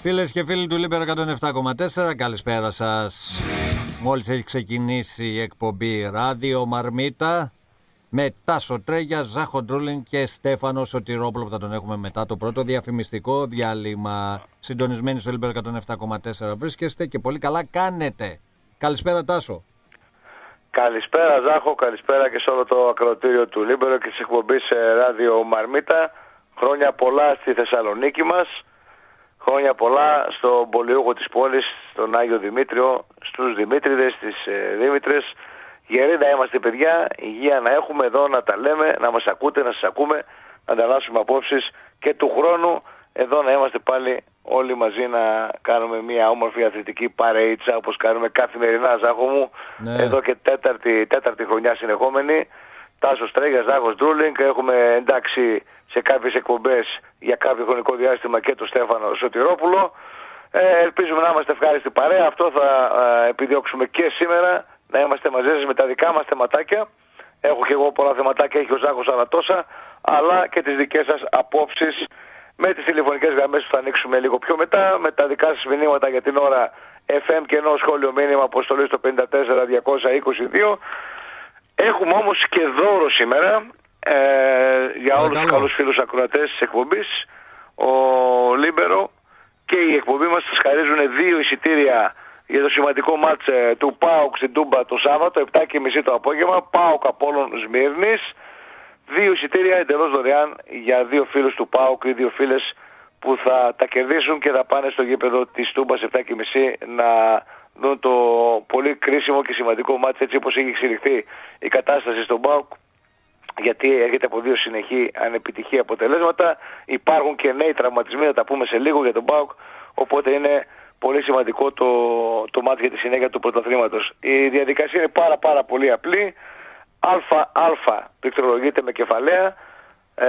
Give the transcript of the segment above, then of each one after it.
Φίλες και φίλοι του Λίμπερο 107,4, καλησπέρα σας. Μόλις έχει ξεκινήσει η εκπομπή Ράδιο Μαρμίτα με Τάσο Τρέγια, Ζάχο Ντρούλινγκ και Στέφανο Σωτηρόπουλο που θα τον έχουμε μετά το πρώτο διαφημιστικό διάλειμμα. Συντονισμένοι στο Λίμπερο 107,4 βρίσκεστε και πολύ καλά κάνετε. Καλησπέρα Τάσο. Καλησπέρα Ζάχο, καλησπέρα και σε όλο το ακροατήριο του Λίμπερο και τη εκπομπή Ράδιο Μαρμίτα. Χρόνια πολλά στη Θεσσαλονίκη μας. Χρόνια πολλά στον πολιούχο της πόλης, στον Άγιο Δημήτριο, στους Δημήτριδες, στις ε, Δήμητρες. Γεροί να είμαστε παιδιά, υγεία να έχουμε εδώ να τα λέμε, να μας ακούτε, να σας ακούμε, να ανταλλάσσουμε απόψεις και του χρόνου. Εδώ να είμαστε πάλι όλοι μαζί να κάνουμε μια όμορφη αθλητική παρεΐτσα όπως κάνουμε καθημερινά Ζάχο μου. Ναι. εδώ και τέταρτη, τέταρτη χρονιά συνεχόμενη Τάσος Τρέγιας, Ζάχος Ντρούλινγκ. Έχουμε εντάξει σε κάποιες εκπομπές για κάποιο χρονικό διάστημα και τον Στέφανο Σωτηρόπουλο. Ε, ελπίζουμε να είμαστε ευχάριστοι παρέα. Αυτό θα ε, επιδιώξουμε και σήμερα να είμαστε μαζί σας με τα δικά μας θεματάκια. Έχω και εγώ πολλά θεματάκια, έχει ο Ζάχος άλλα τόσα αλλά και τις δικές σας απόψεις. Με τις τηλεφωνικές γραμμές που θα ανοίξουμε λίγο πιο μετά, με τα δικά σας μηνύματα για την ώρα FM και ενώ σχόλιο μήνυμα αποστολή στο 54-222. Έχουμε όμως και δώρο σήμερα ε, για όλους τους Παρακαλώ. καλούς φίλους ακροατές της εκπομπής. Ο Λίμπερο και η εκπομπή μας σας χαρίζουν δύο εισιτήρια για το σημαντικό ματς ε, του ΠΑΟΚ στην Τούμπα το Σάββατο, 7.30 το απόγευμα, ΠΑΟΚ Απόλλων Σμύρνης. Δύο εισιτήρια εντελώς δωρεάν για δύο φίλους του ΠΑΟΚ ή δύο φίλες που θα τα κερδίσουν και θα πάνε στο γήπεδο της Τούμπας 7.30 να δουν το πολύ κρίσιμο και σημαντικό μάτς έτσι όπως έχει εξελιχθεί η κατάσταση στον ΠΑΟΚ γιατί έρχεται από δύο συνεχή ανεπιτυχή αποτελέσματα. Υπάρχουν και νέοι τραυματισμοί, θα τα πούμε σε λίγο για τον ΠΑΟΚ, οπότε είναι πολύ σημαντικό το, το μάτι για τη συνέχεια του πρωταθλήματος. Η διαδικασία είναι πάρα πάρα πολύ απλή. ΑΑ πληκτρολογείτε με κεφαλαία, ε,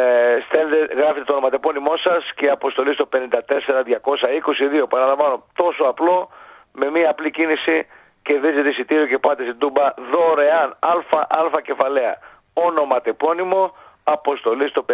στέλνετε, γράφετε το ονοματεπώνυμό σας και αποστολή στο 54-222. Παραλαμβάνω, τόσο απλό, με μία απλή κίνηση κερδίζετε εισιτήριο και πάτε στην Τούμπα δωρεάν ΑΑ κεφαλαία. Ονοματεπώνυμο, αποστολή στο 54-222.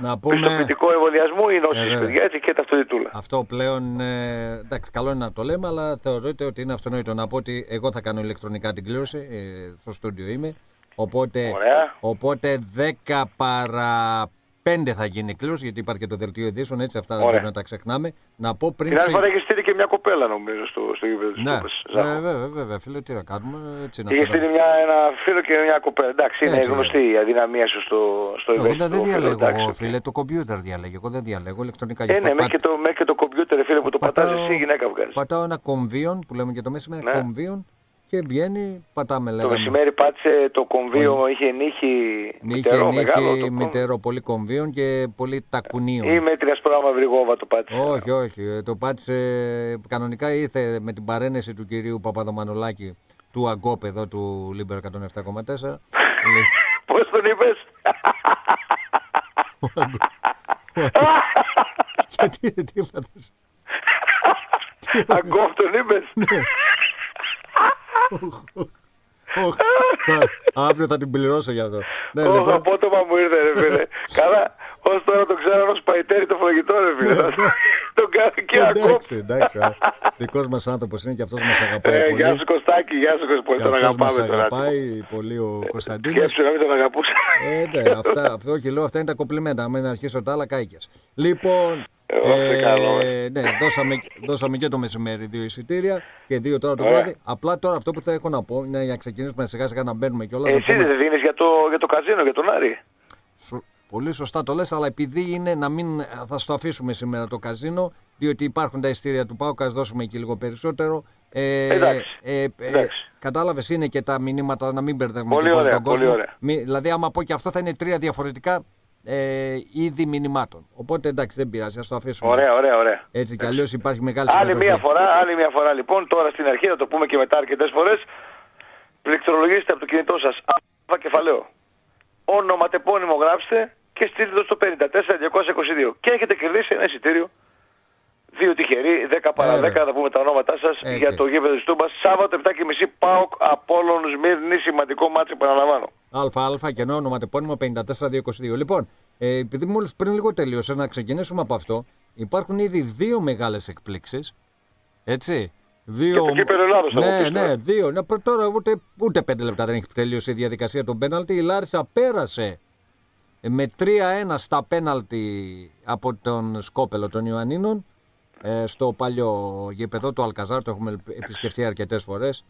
Να πούμε Πιστοποιητικό εμβολιασμού ή νόσης, βέβαια. παιδιά, έτσι και ταυτοτητούλα. αυτό πλέον. Ε, εντάξει, καλό είναι να το λέμε, αλλά θεωρείται ότι είναι αυτονόητο να πω ότι εγώ θα κάνω ηλεκτρονικά την κλήρωση. Ε, στο στούντιο είμαι. Οπότε, Ωραία. οπότε 10 παρα 5 θα γίνει η κλήρωση, γιατί υπάρχει και το δελτίο ειδήσεων, έτσι αυτά δεν Ωραία. πρέπει να τα ξεχνάμε. Να πω πριν. Την άλλη ξε- φορά έχεις στείλει και μια κοπέλα νομίζω στο, στο γήπεδο της Ναι, Τούμπας. Ζάχο. ε, βέβαια, βέβαια, φίλε, τι να κάνουμε. Έτσι είναι Είχε αυτό. στείλει μια, ένα φίλο και μια κοπέλα. Εντάξει, είναι Έτσι, γνωστή η αδυναμία σου στο, στο Εγώ ευαίσθητο δεν φίλο, διαλέγω, εντάξει, οκ. φίλε, το κομπιούτερ διαλέγει. Εγώ δεν διαλέγω ηλεκτρονικά. Ε, γιατί ναι, πατά- μέχρι και το, μέχρι και το κομπιούτερ, φίλε, που το πατάς πατάω- εσύ, γυναίκα που κάνεις. Πατάω ένα κομβίον που λέμε και το μεσημέρι, Ναι. κομβίον και βγαίνει, πατάμε Το λέγαμε. μεσημέρι πάτησε το κομβίο, είχε νύχι Είχε μητερό, μεγάλο το νύχι, κομβίο. μητερό, πολύ κομβίον και πολύ τακουνίων. Ή με την ασπρόμα βρυγόβα το πάτησε. Όχι, όχι. ε, Το πάτησε κανονικά ήρθε με την παρένεση του κυρίου Παπαδομανολάκη του Αγκόπ εδώ του Λίμπερ 107,4. Λέει, Πώς τον είπες; Γιατί ρε, τι έπαθες. Αγκόφ τον είπες; Ναι. Οχ, θα- Αύριο θα την πληρώσω για αυτό. Ναι, Όχι, λοιπόν, απότομα μου ήρθε ρε φίλε. Καλά, ως τώρα το ξέρω ως παϊτέρι το φαγητό ρε φίλε. Τον κάνω και Αγκόφ. εντάξει, εντάξει. α, Δικός μας άνθρωπος είναι και αυτός μας αγαπάει Ε, πολύ. Γεια σου Κωστάκη, γεια σου Κωστάκη, πολύ Και τον αυτός μας αγαπάμε τον Άτιμο. αγαπάει πολύ ο Κωνσταντίνος. Σκέψου να μην τον αγαπούσα. Ε, ναι, αυτά, αυτό όχι, λέω, αυτά είναι τα κοπλιμέντα. Αν αρχίσω τα άλλα, κάηκες. Λοιπόν, Ε, όχι, καλό, ναι, δώσαμε, δώσαμε και το μεσημέρι δύο εισιτήρια και δύο τώρα το Ωραία. βράδυ. Απλά τώρα αυτό που θα έχω να πω είναι για να ξεκινήσουμε σιγά σιγά να μπαίνουμε κιόλας. Εσύ δεν δίνεις για το, για το καζίνο, για τον Άρη; Πολύ σωστά το λες, αλλά επειδή είναι να μην θα στο αφήσουμε σήμερα το καζίνο, διότι υπάρχουν τα ειστήρια του ΠΑΟΚ, ας δώσουμε και λίγο περισσότερο. Ε, Εντάξει, ε, ε, εντάξει. κατάλαβες, είναι και τα μηνύματα να μην μπερδεύουμε Πολύ και ωραία, τον πολύ κόσμο. ωραία. Μη- δηλαδή, άμα πω και αυτό, θα είναι τρία διαφορετικά ε, είδη μηνυμάτων. Οπότε εντάξει, δεν πειράζει, ας το αφήσουμε. Ωραία, ωραία, ωραία. Έτσι κι αλλιώς υπάρχει μεγάλη Άλλη συμμετοχή. μία φορά, άλλη μία φορά λοιπόν, τώρα στην αρχή θα το πούμε και μετά αρκετές φορές, πληκτρολογήστε από το κινητό σας α κεφαλαίο. Ονοματεπώνυμο γράψτε και στείλτε το στο 54222 και έχετε κερδίσει ένα εισιτήριο. Δύο τυχεροί, 10 παρά Ε, 10, θα πούμε τα ονόματά σας Ε, για και- το γήπεδο της Τούμπας. Σάββατο 7.30 ΠΑΟΚ Απόλλων Σμύρνη, σημαντικό μάτσο επαναλαμβάνω. ΑΑ και ενώ ονοματεπώνυμο 54222. Λοιπόν, ε, επειδή μόλις πριν λίγο τελείωσε, να ξεκινήσουμε από αυτό. υπάρχουν ήδη δύο μεγάλες εκπλήξεις. Έτσι. Δύο... Και το κύπελο Ελλάδος θα μου Ναι, πεις ναι, τώρα. δύο. Ναι, προ- τώρα ούτε, ούτε πέντε λεπτά δεν έχει τελειώσει η διαδικασία των πέναλτι. Η Λάρισα πέρασε με 3-1 στα πέναλτι από τον Σκόπελο των Ιωαννίνων ε, στο παλιό γήπεδο του Αλκαζάρ. Το έχουμε επισκεφτεί αρκετές φορές.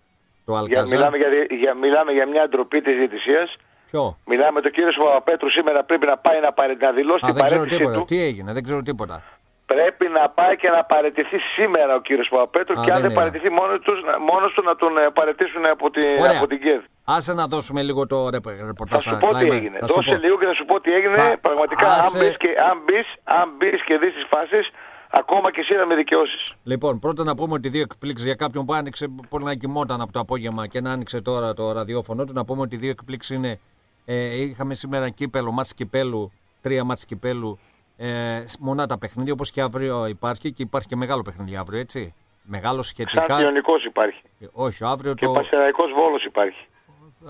Το Για, Αλκαζάρ. μιλάμε, για, για, μιλάμε για μια ντροπή της διαιτησίας. Ποιο; Μιλάμε το κύριο Παπαπέτρου σήμερα πρέπει να πάει να, παρε... να δηλώσει Α, την δεν ξέρω παρέτησή τίποτα. του. Τι έγινε, δεν ξέρω τίποτα. Πρέπει να πάει και να παραιτηθεί σήμερα ο κύριος Παπαπέτρου Α, και αν δεν δεν είναι. παραιτηθεί μόνος, τους, μόνος του να τον ε, παραιτήσουν από, τη, Ωραία. από την ΚΕΔ. Άσε να δώσουμε λίγο το ρεπο- Θα ρεπορτάζ. σου πω τι Κλάιμα. έγινε. Θα σου Δώσε πω. λίγο και θα σου πω τι έγινε. Θα- Πραγματικά άσε- αν μπεις και, αν μπεις, αν μπεις και δεις τις φάσεις, ακόμα και εσύ να με δικαιώσεις. Λοιπόν, πρώτα να πούμε ότι δύο εκπλήξεις για κάποιον που άνοιξε πολύ να κοιμόταν από το απόγευμα και να άνοιξε τώρα το ραδιόφωνο του. Να πούμε ότι δύο εκπλήξεις είναι. Ε, είχαμε σήμερα κύπελο, μάτς κυπέλου, τρία μάτς κυπέλου. Ε, μονά τα παιχνίδια όπως και αύριο υπάρχει και υπάρχει και μεγάλο παιχνίδι αύριο, έτσι. Μεγάλο σχετικά. Σαν Ιωνικός υπάρχει. Ε, Όχι, αύριο Και το. Πασεραϊκός Βόλος υπάρχει.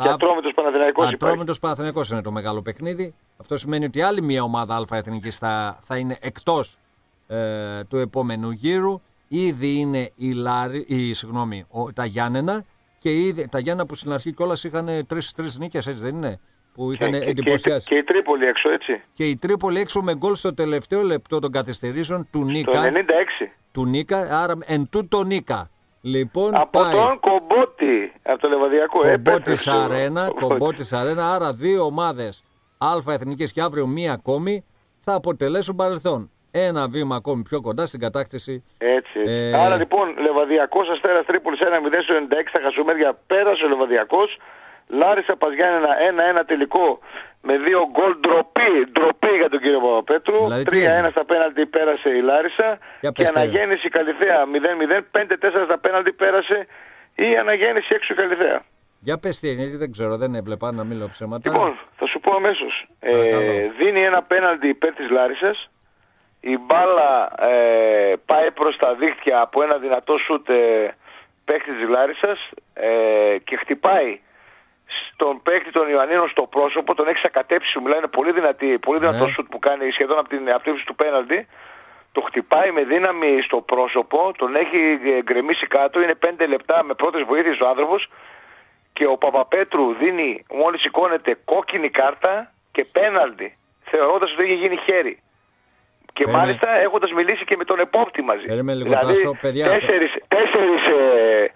Και Ατρόμητος Παναθηναϊκός υπάρχει. Ατρόμητος Παναθηναϊκός είναι το μεγάλο παιχνίδι. Αυτό σημαίνει ότι άλλη μια ομάδα Α Εθνικής θα, θα είναι εκτός ε, του επόμενου γύρου. Ήδη είναι η, Λάρη, η, συγγνώμη, ο, τα Γιάννενα και ήδη, τα Γιάννενα που στην αρχή κιόλας είχαν τρεις, τρεις νίκες, έτσι δεν είναι, που είχαν Και, και, εντυπωσιάσει. και, η Τρίπολη έξω έτσι. Και, η Τρίπολη έξω με γκολ στο τελευταίο λεπτό των καθυστερήσεων του Το Νίκα. 96. Του Νίκα, άρα εν τούτο Νίκα. Λοιπόν, Από πάει. τον Κομπότη, από το Λεβαδιακό. Κομπότη Επέστρεψε ο Αρένα, Κομπότης. Κομπότη Αρένα. Άρα δύο ομάδες Α Εθνική και αύριο μία ακόμη θα αποτελέσουν παρελθόν. Ένα βήμα ακόμη πιο κοντά στην κατάκτηση. Έτσι. έτσι. Ε, Άρα λοιπόν, Λεβαδιακός Αστέρας Τρίπολης 1-0 στο 96 στα Χασούμερια πέρασε ο Λεβαδιακός. Λάρισα Παζιάννενα 1-1 τελικό με δύο γκολ ντροπή, ντροπή για τον κύριο Παπαπέτρου. Δηλαδή, τι 3-1 έγινε; στα πέναλτι πέρασε η Λάρισα. Για και πες, τι αναγέννηση Καλυθέα 0-0, 5-4 στα πέναλτι πέρασε η αναγέννηση έξω η Καλυθέα. Για πες τι είναι, δεν ξέρω, δεν έβλεπα να μην λέω ψέματα. Λοιπόν, θα σου πω αμέσως. Ε, Παρακαλώ. δίνει ένα πέναλτι υπέρ της Λάρισας. Η μπάλα ε, πάει προς τα δίχτυα από ένα δυνατό σούτ ε, παίκτης της Λάρισας ε, και χτυπάει στον παίκτη των Ιωαννίνων στο πρόσωπο, τον έχεις σακατέψει, σου μιλάει, είναι πολύ, δυνατή, πολύ δυνατό Ναι. σούτ που κάνει σχεδόν από την απτύψη του πέναλτι. Το χτυπάει με δύναμη στο πρόσωπο, τον έχει ε, γκρεμίσει κάτω, είναι 5 λεπτά με πρώτες βοήθειες ο άνθρωπος και ο Παπαπέτρου δίνει μόλις σηκώνεται κόκκινη κάρτα και πέναλτι θεωρώντας ότι έχει γίνει χέρι. Και Περίμενε. μάλιστα έχοντας μιλήσει και με τον επόπτη μαζί. Περίμενε λίγο, δηλαδή Τάσο, παιδιά. τέσσερις, τέσσερις, ε,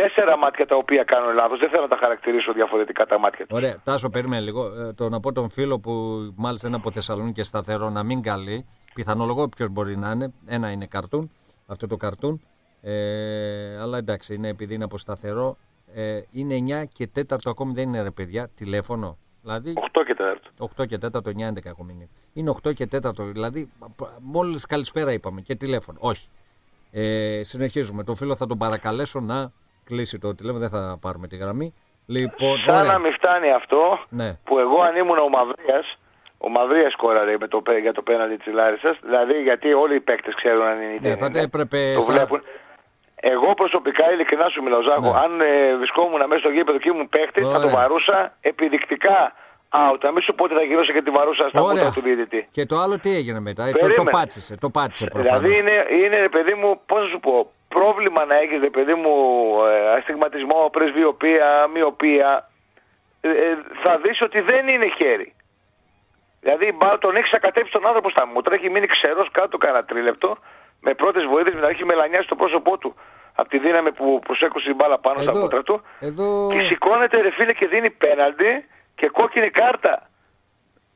τέσσερα μάτια τα οποία κάνουν λάθος. Δεν θέλω να τα χαρακτηρίσω διαφορετικά τα μάτια τους. Ωραία, Τάσο, περίμενε λίγο. Ε, το να πω τον φίλο που μάλιστα είναι από Θεσσαλονίκη και σταθερό να μην καλεί. Πιθανολογώ ποιο μπορεί να είναι. Ένα είναι καρτούν, αυτό το καρτούν. Ε, αλλά εντάξει, είναι επειδή είναι από σταθερό. Ε, είναι 9 και 4 ακόμη δεν είναι ρε παιδιά, τηλέφωνο. Δηλαδή 8 και 4. 8 και 4, 9, 11 έχω μείνει. Είναι 8 και 4, δηλαδή μόλις καλησπέρα είπαμε και τηλέφωνο. Όχι. Ε, συνεχίζουμε. Τον φίλο θα τον παρακαλέσω να κλείσει το τηλέφωνο, δεν θα πάρουμε τη γραμμή. Λοιπόν, Σαν ωραία. να μην φτάνει αυτό Ναι. που εγώ αν ήμουν ο Μαυρίας, ο Μαυρίας σκόραρε με το, πέ- για το πέναλτι της Λάρισας, δηλαδή γιατί όλοι οι παίκτες ξέρουν αν είναι είτε Ναι, θα είναι. έπρεπε το σαν- βλέπουν. Εγώ προσωπικά ειλικρινά σου μιλάω Ζάκο, Ναι. αν ε, βρισκόμουν μέσα στο γήπεδο και ήμουν παίκτη θα Ωραία. το βαρούσα επιδεικτικά out. Να μην σου πω ότι θα γυρώσω και τη βαρούσα στα Ωραία. μούτρα του διαιτητή. Και το άλλο τι έγινε μετά; Ε, το, το Περίμενε. πάτησε. Το πάτησε προφανώς. Δηλαδή είναι, είναι ρε παιδί μου, πώς να σου πω, πρόβλημα να έχεις ρε παιδί μου ε, αστιγματισμό, πρεσβειοπία, μοιοπία, ε, ε, θα δεις ότι δεν είναι χέρι. Δηλαδή η μπάλα τον έχει σακατέψει τον άνθρωπο στα μούτρα, έχει μείνει ξερός κάτω κανένα τρίλεπτο, με πρώτες βοήθειες, να έχει μελανιάσει το πρόσωπό του από τη δύναμη που προσέκουσε η μπάλα πάνω στα Εδώ- μούτρα του εδώ- και σηκώνεται ρε φίλε και δίνει πέναλτι και κόκκινη κάρτα.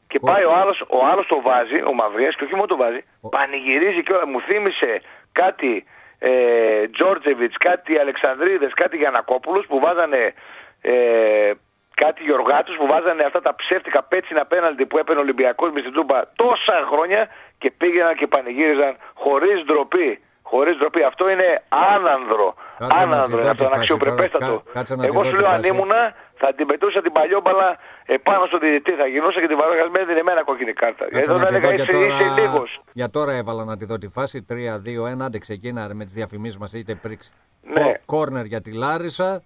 Και Ω. πάει ο άλλος, ο άλλος το βάζει, ο Μαυρίας και όχι μόνο το βάζει, Ο. πανηγυρίζει και όλα. Μου θύμισε κάτι ε, Τζόρτζεβιτς, κάτι Αλεξανδρίδες, κάτι Γιανακόπουλους που βάζανε ε, κάτι Γιωργάτους που βάζανε αυτά τα ψεύτικα πέτσινα πέναλτι που έπαιρνε ο Ολυμπιακός μες στην Τούμπα τόσα χρόνια και πήγαιναν και πανηγύριζαν χωρίς ντροπή. Χωρίς ντροπή. Αυτό είναι άνανδρο. Κάτσε να τη άνανδρο, δω είναι τη αυτό, φάση αναξιοπρεπέστατο. τώρα. Κα- κάτσε να τη Εγώ δω σου τη λέω αν φάση. ήμουνα θα την πετούσα την παλιόμπαλα επάνω στον διαιτητή. Θα γινούσα και την βαρόγα με έδινε εμένα κόκκινη κάρτα. Κάτσε Εδώ να θα τη έλεγα δω και είσαι, είσαι τώρα- λίγος. Για τώρα έβαλα να τη δω τη φάση. 3-2-1. Άντε ξεκίνα ρε, με τις διαφημίσεις μας. Είτε πρίξει. Ναι. Κο- Κόρνερ για τη Λάρισα.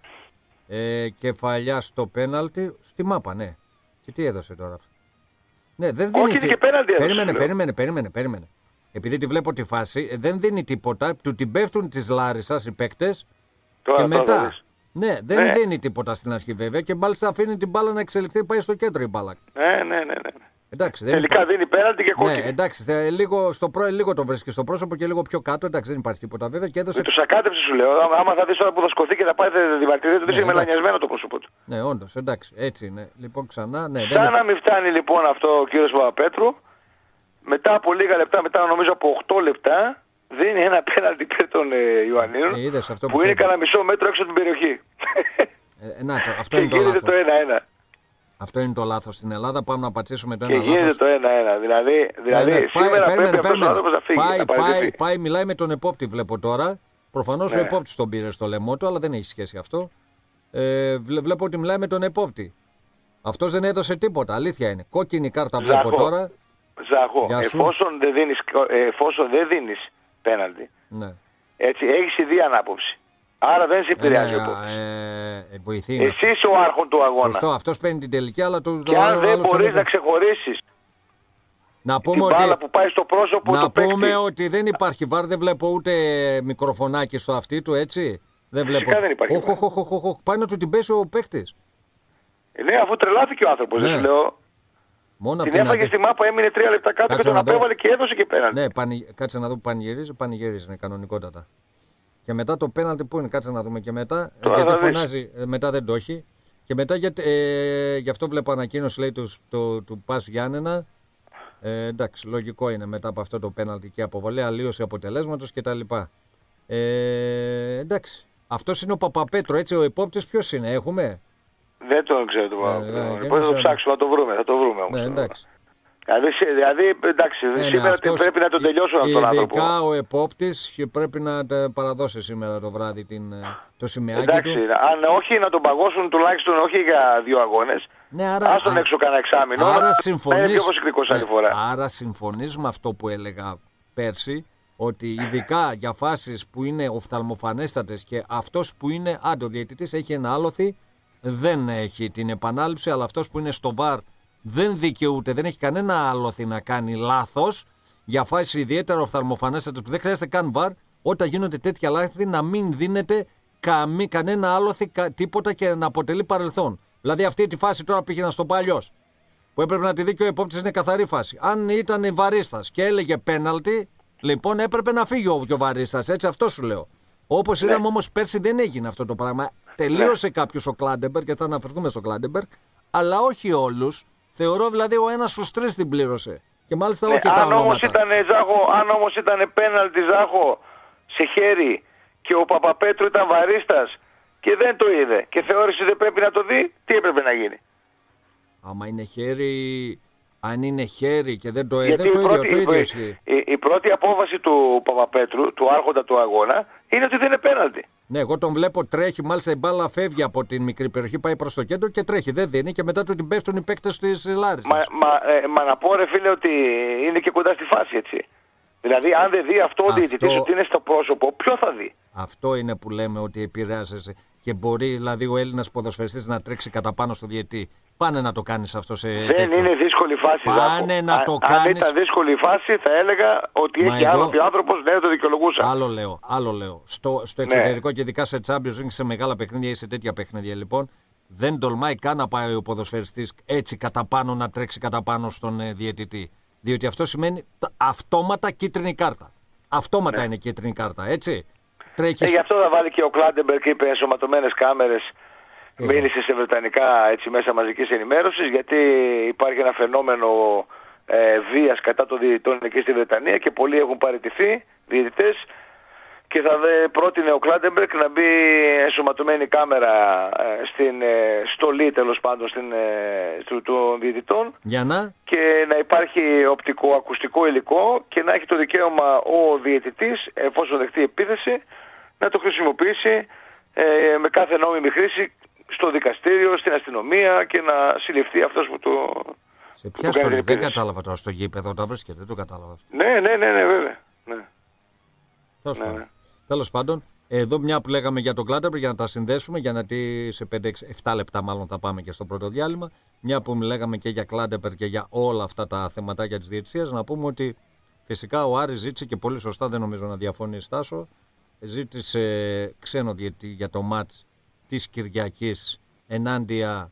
Ε, κεφαλιά στο πέναλτι. Στη μάπα, ναι. Και τι έδωσε τώρα. Ναι, δεν δίνει. Όχι, τι- και πέναλτι έδωσε, Περίμενε, λέω. περίμενε, περίμενε, περίμενε. επειδή τη βλέπω τη φάση, ε, δεν δίνει τίποτα. Του την πέφτουν τις Λάρισας οι παίκτες Τώρα, και τώρα μετά. Δεις. Ναι, δεν Ναι. δίνει τίποτα στην αρχή βέβαια και μάλιστα αφήνει την μπάλα να εξελιχθεί πάει στο κέντρο η μπάλα. Ναι, ναι, ναι. ναι. Εντάξει, δεν Τελικά υπάρχει- δίνει πέναλτι και Ναι, κόκκινη. εντάξει, θε- λίγο, στο προ, λίγο το βρίσκεις στο πρόσωπο και λίγο πιο κάτω. Εντάξει, δεν υπάρχει τίποτα βέβαια και έδωσε. Με το σακάτεψε σου λέω. Άμα- Άμα θα δεις τώρα που θα σκοθεί και θα πάει θα διβαρτηρείται, δεν Ναι, είναι εντάξει. μελανιασμένο το πρόσωπό του. Ναι, όντως, εντάξει, έτσι είναι. Λοιπόν, ξανά, ναι, δεν Σαν είναι- να μην φτάνει λοιπόν αυτό ο κύριος Παπαπέτρου, μετά από λίγα λεπτά, μετά νομίζω από 8 λεπτά, δίνει ένα πέναλτι υπέρ των ε, Ιωαννίνων, Ε, είδες αυτό που που είναι θέλει. κανένα μισό μέτρο έξω από την περιοχή. Ε, να το, αυτό και είναι το γίνεται λάθος. το 1-1. Αυτό είναι το λάθος στην Ελλάδα. Πάμε να πατήσουμε το Και ένα γίνεται λάθος. το 1-1. Δηλαδή, δηλαδή σήμερα πρέπει αυτός ο άνθρωπος να φύγει. πάει, να πάει, παραιτηθεί. πάει, μιλάει με τον επόπτη, βλέπω τώρα. Προφανώς ο Ναι. επόπτης τον πήρε στο λαιμό του, αλλά δεν έχει σχέση αυτό. Ε, βλέ- βλέπω ότι μιλάει με τον επόπτη. Αυτός δεν έδωσε τίποτα. Αλήθεια είναι. Κόκκινη κάρτα βλέπω Ζάχο. τώρα. Ζάχο, Γεια σου. εφόσον δεν δίνεις, ε, εφόσον δεν δίνεις πέναλτι, Ναι. έτσι, έχεις ιδία ανάποψη. Άρα δεν σε επηρεάζει ο Ε, Πόπης. ε, ε, βοηθεί είναι Εσύ είσαι ο άρχον του αγώνα. Σωστό, αυτός παίρνει την τελική, αλλά το, το Και αν άλλο- δεν άλλος μπορείς δεν- να ξεχωρίσεις Να την πούμε μπάλα ότι. που πάει στο πρόσωπο Να του παίκτη. πούμε ότι δεν υπάρχει βάρ, δεν βλέπω ούτε μικροφωνάκι στο αυτί του, έτσι. Δεν βλέπω. Φυσικά δεν υπάρχει Οχ, βάρ. οχ, οχ, οχ, οχ, Πάει να του την πέσει ο παίκτης. Ε, Ναι, αφού τρελάθηκε ο άνθρωπος, δεν Ναι. σου λέω. Μόνο από Την την έφαγε αδε- στη μάπα, έμεινε τρία λεπτά κάτω Κάτσε και τον να δω. απέβαλε και έδωσε και πέναλτι. Ναι, πανη... κάτσε να δω που πανηγυρίζει. Πανηγυρίζει, είναι κανονικότατα. Και μετά το πέναλτι που είναι, κάτσε να δούμε και μετά. Τώρα γιατί θα δεις. φωνάζει, ε, μετά δεν το έχει. Και μετά για, ε, γι' αυτό βλέπω ανακοίνωση λέει του, του, του Πας Γιάννενα. Ε, εντάξει, λογικό είναι μετά από αυτό το πέναλτι και αποβολή, αλλίωση αποτελέσματος κτλ. Ε, εντάξει. Αυτός είναι ο Παπαπέτρο, έτσι ο υπόπτης ποιος είναι, έχουμε; Δεν τον ξέρω τον Ναι, Παπα. ναι, Λοιπόν, δεν θα το ξέρω. ψάξουμε, θα το βρούμε, θα το βρούμε όμως. Ναι, εντάξει. Δηλαδή, σε- δηλαδή, εντάξει, Ναι, ναι, σήμερα αυτός- πρέπει να τον τελειώσουν αυτόν τον άνθρωπο. Ειδικά ο επόπτης και πρέπει να τα παραδώσει σήμερα το βράδυ την, ε, το σημαίακι Εντάξει, του. αν όχι να τον παγώσουν τουλάχιστον όχι για δύο αγώνες, Ναι, άρα, ας τον α- έξω κανένα εξάμεινο, άρα να είναι συμφωνείς, πιο προσεκτικός άλλη ναι, φορά. άρα συμφωνείς με αυτό που έλεγα πέρσι, ότι ειδικά για φάσεις που είναι οφθαλμοφανέστατες και αυτός που είναι, άντε ο διαιτητής έχει ένα άλοθη, δεν έχει την επανάληψη, αλλά αυτός που είναι στο βαρ δεν δικαιούται, δεν έχει κανένα άλοθη να κάνει λάθος για φάσεις ιδιαίτερα οφθαλμοφανέστατες που δεν χρειάζεται καν VAR, όταν γίνονται τέτοια λάθη να μην δίνεται καμί, κανένα άλλοθι κα- τίποτα και να αποτελεί παρελθόν. Δηλαδή αυτή τη φάση τώρα πήγαινα στον παλιός που έπρεπε να τη δει και ο επόπτης είναι καθαρή φάση. Αν ήταν βαρίστας και έλεγε πέναλτι, λοιπόν έπρεπε να φύγει ο, ο βαρίστας. Έτσι, αυτό σου λέω. Όπως Ναι. είδαμε όμως πέρσι δεν έγινε αυτό το πράγμα. Τελείωσε κάποιος ο Κλάτενμπεργκ και θα αναφερθούμε στο Κλάτενμπεργκ, αλλά όχι όλους. Θεωρώ δηλαδή ο ένας στους τρεις την πλήρωσε. Και μάλιστα Ναι, όχι τα αν όμως ονόματα. ήταν Ζάχο, αν όμως ήταν πέναλτι Ζάχο σε χέρι και ο Παπαπέτρου ήταν βαρίστας και δεν το είδε και θεώρησε δεν πρέπει να το δει, τι έπρεπε να γίνει. Άμα είναι χέρι, αν είναι χέρι και δεν το Γιατί είδε, το η ίδιο, πρώτη, το ίδιο η, ισχύει. η- η πρώτη απόφαση του Παπαπέτρου, του άρχοντα του αγώνα, είναι ότι δεν είναι πέναλτι. Ναι, εγώ τον βλέπω τρέχει, μάλιστα η μπάλα φεύγει από την μικρή περιοχή, πάει προς το κέντρο και τρέχει. Δεν δίνει και μετά του την πέφτουν οι παίκτες της Λάρισας. Μα, μα, ε, μα να πω ρε φίλε ότι είναι και κοντά στη φάση έτσι. Δηλαδή αν δεν δει αυτό ο Αυτό- διαιτητής ότι είναι στο πρόσωπο, ποιο θα δει; Αυτό είναι που λέμε ότι επηρεάζεσαι και μπορεί δηλαδή ο Έλληνας ποδοσφαιριστής να τρέξει κατά πάνω στο διετή. Πάνε να το κάνεις αυτό σε. Δεν τέτοιο. είναι δύσκολη φάση. Πάνε Ζάκο. να Αν- το Αν κάνεις- ήταν δύσκολη φάση θα έλεγα ότι Μα έχει εγώ- άλλο ο άνθρωπος, ναι το δικαιολογούσα. Άλλο λέω, άλλο λέω. Στο, στο Ναι. εξωτερικό και ειδικά σε Champions League, σε μεγάλα παιχνίδια ή σε τέτοια παιχνίδια λοιπόν, δεν τολμάει καν να πάει ο ποδοσφαιριστής έτσι κατά πάνω να τρέξει κατά πάνω στον ε, διαιτητή. Διότι αυτό σημαίνει τα- αυτόματα κίτρινη κάρτα. Αυτόματα είναι κίτρινη κάρτα, έτσι. Τρέχεις. Ναι. Ε, γι' αυτό θα βάλει και ο Κλάτενμπεργκ και είπε ενσωματωμένες κάμερες Ε. μίλησε σε βρετανικά έτσι, μέσα μαζικής ενημέρωσης γιατί υπάρχει ένα φαινόμενο ε, βίας κατά των διαιτητών εκεί στη Βρετανία και πολλοί έχουν παραιτηθεί διαιτητές και θα δε, πρότεινε ο Κλάτενμπεργκ να μπει ενσωματωμένη κάμερα ε, στην ε, στολή τέλος πάντων στην, ε, του- των διαιτητών Για να; και να υπάρχει οπτικοακουστικό υλικό και να έχει το δικαίωμα ο διαιτητής, εφόσον δεχτεί επίθεση, να το χρησιμοποιήσει ε, με κάθε νόμιμη χρήση στο δικαστήριο, στην αστυνομία και να συλληφθεί αυτός που το... Σε που ποια κάνει στολή, την δεν επίθεση. κατάλαβα τώρα στο γήπεδο όταν βρίσκεται, δεν το κατάλαβα. Ναι, ναι, ναι, ναι, βέβαια. Ναι. Τέλος Ναι, πάντων. ναι. Τέλος πάντων, εδώ μια που λέγαμε για τον Κλάντερμπερ για να τα συνδέσουμε, για να τι σε 5-7 λεπτά μάλλον θα πάμε και στο πρώτο διάλειμμα. Μια που λέγαμε και για Κλάντερμπερ και για όλα αυτά τα θεματάκια της διετησίας, να πούμε ότι Φυσικά ο Άρης ζήτησε και πολύ σωστά δεν νομίζω να διαφωνεί Στάσο. Ζήτησε ξένο διετή για το μάτς της Κυριακής ενάντια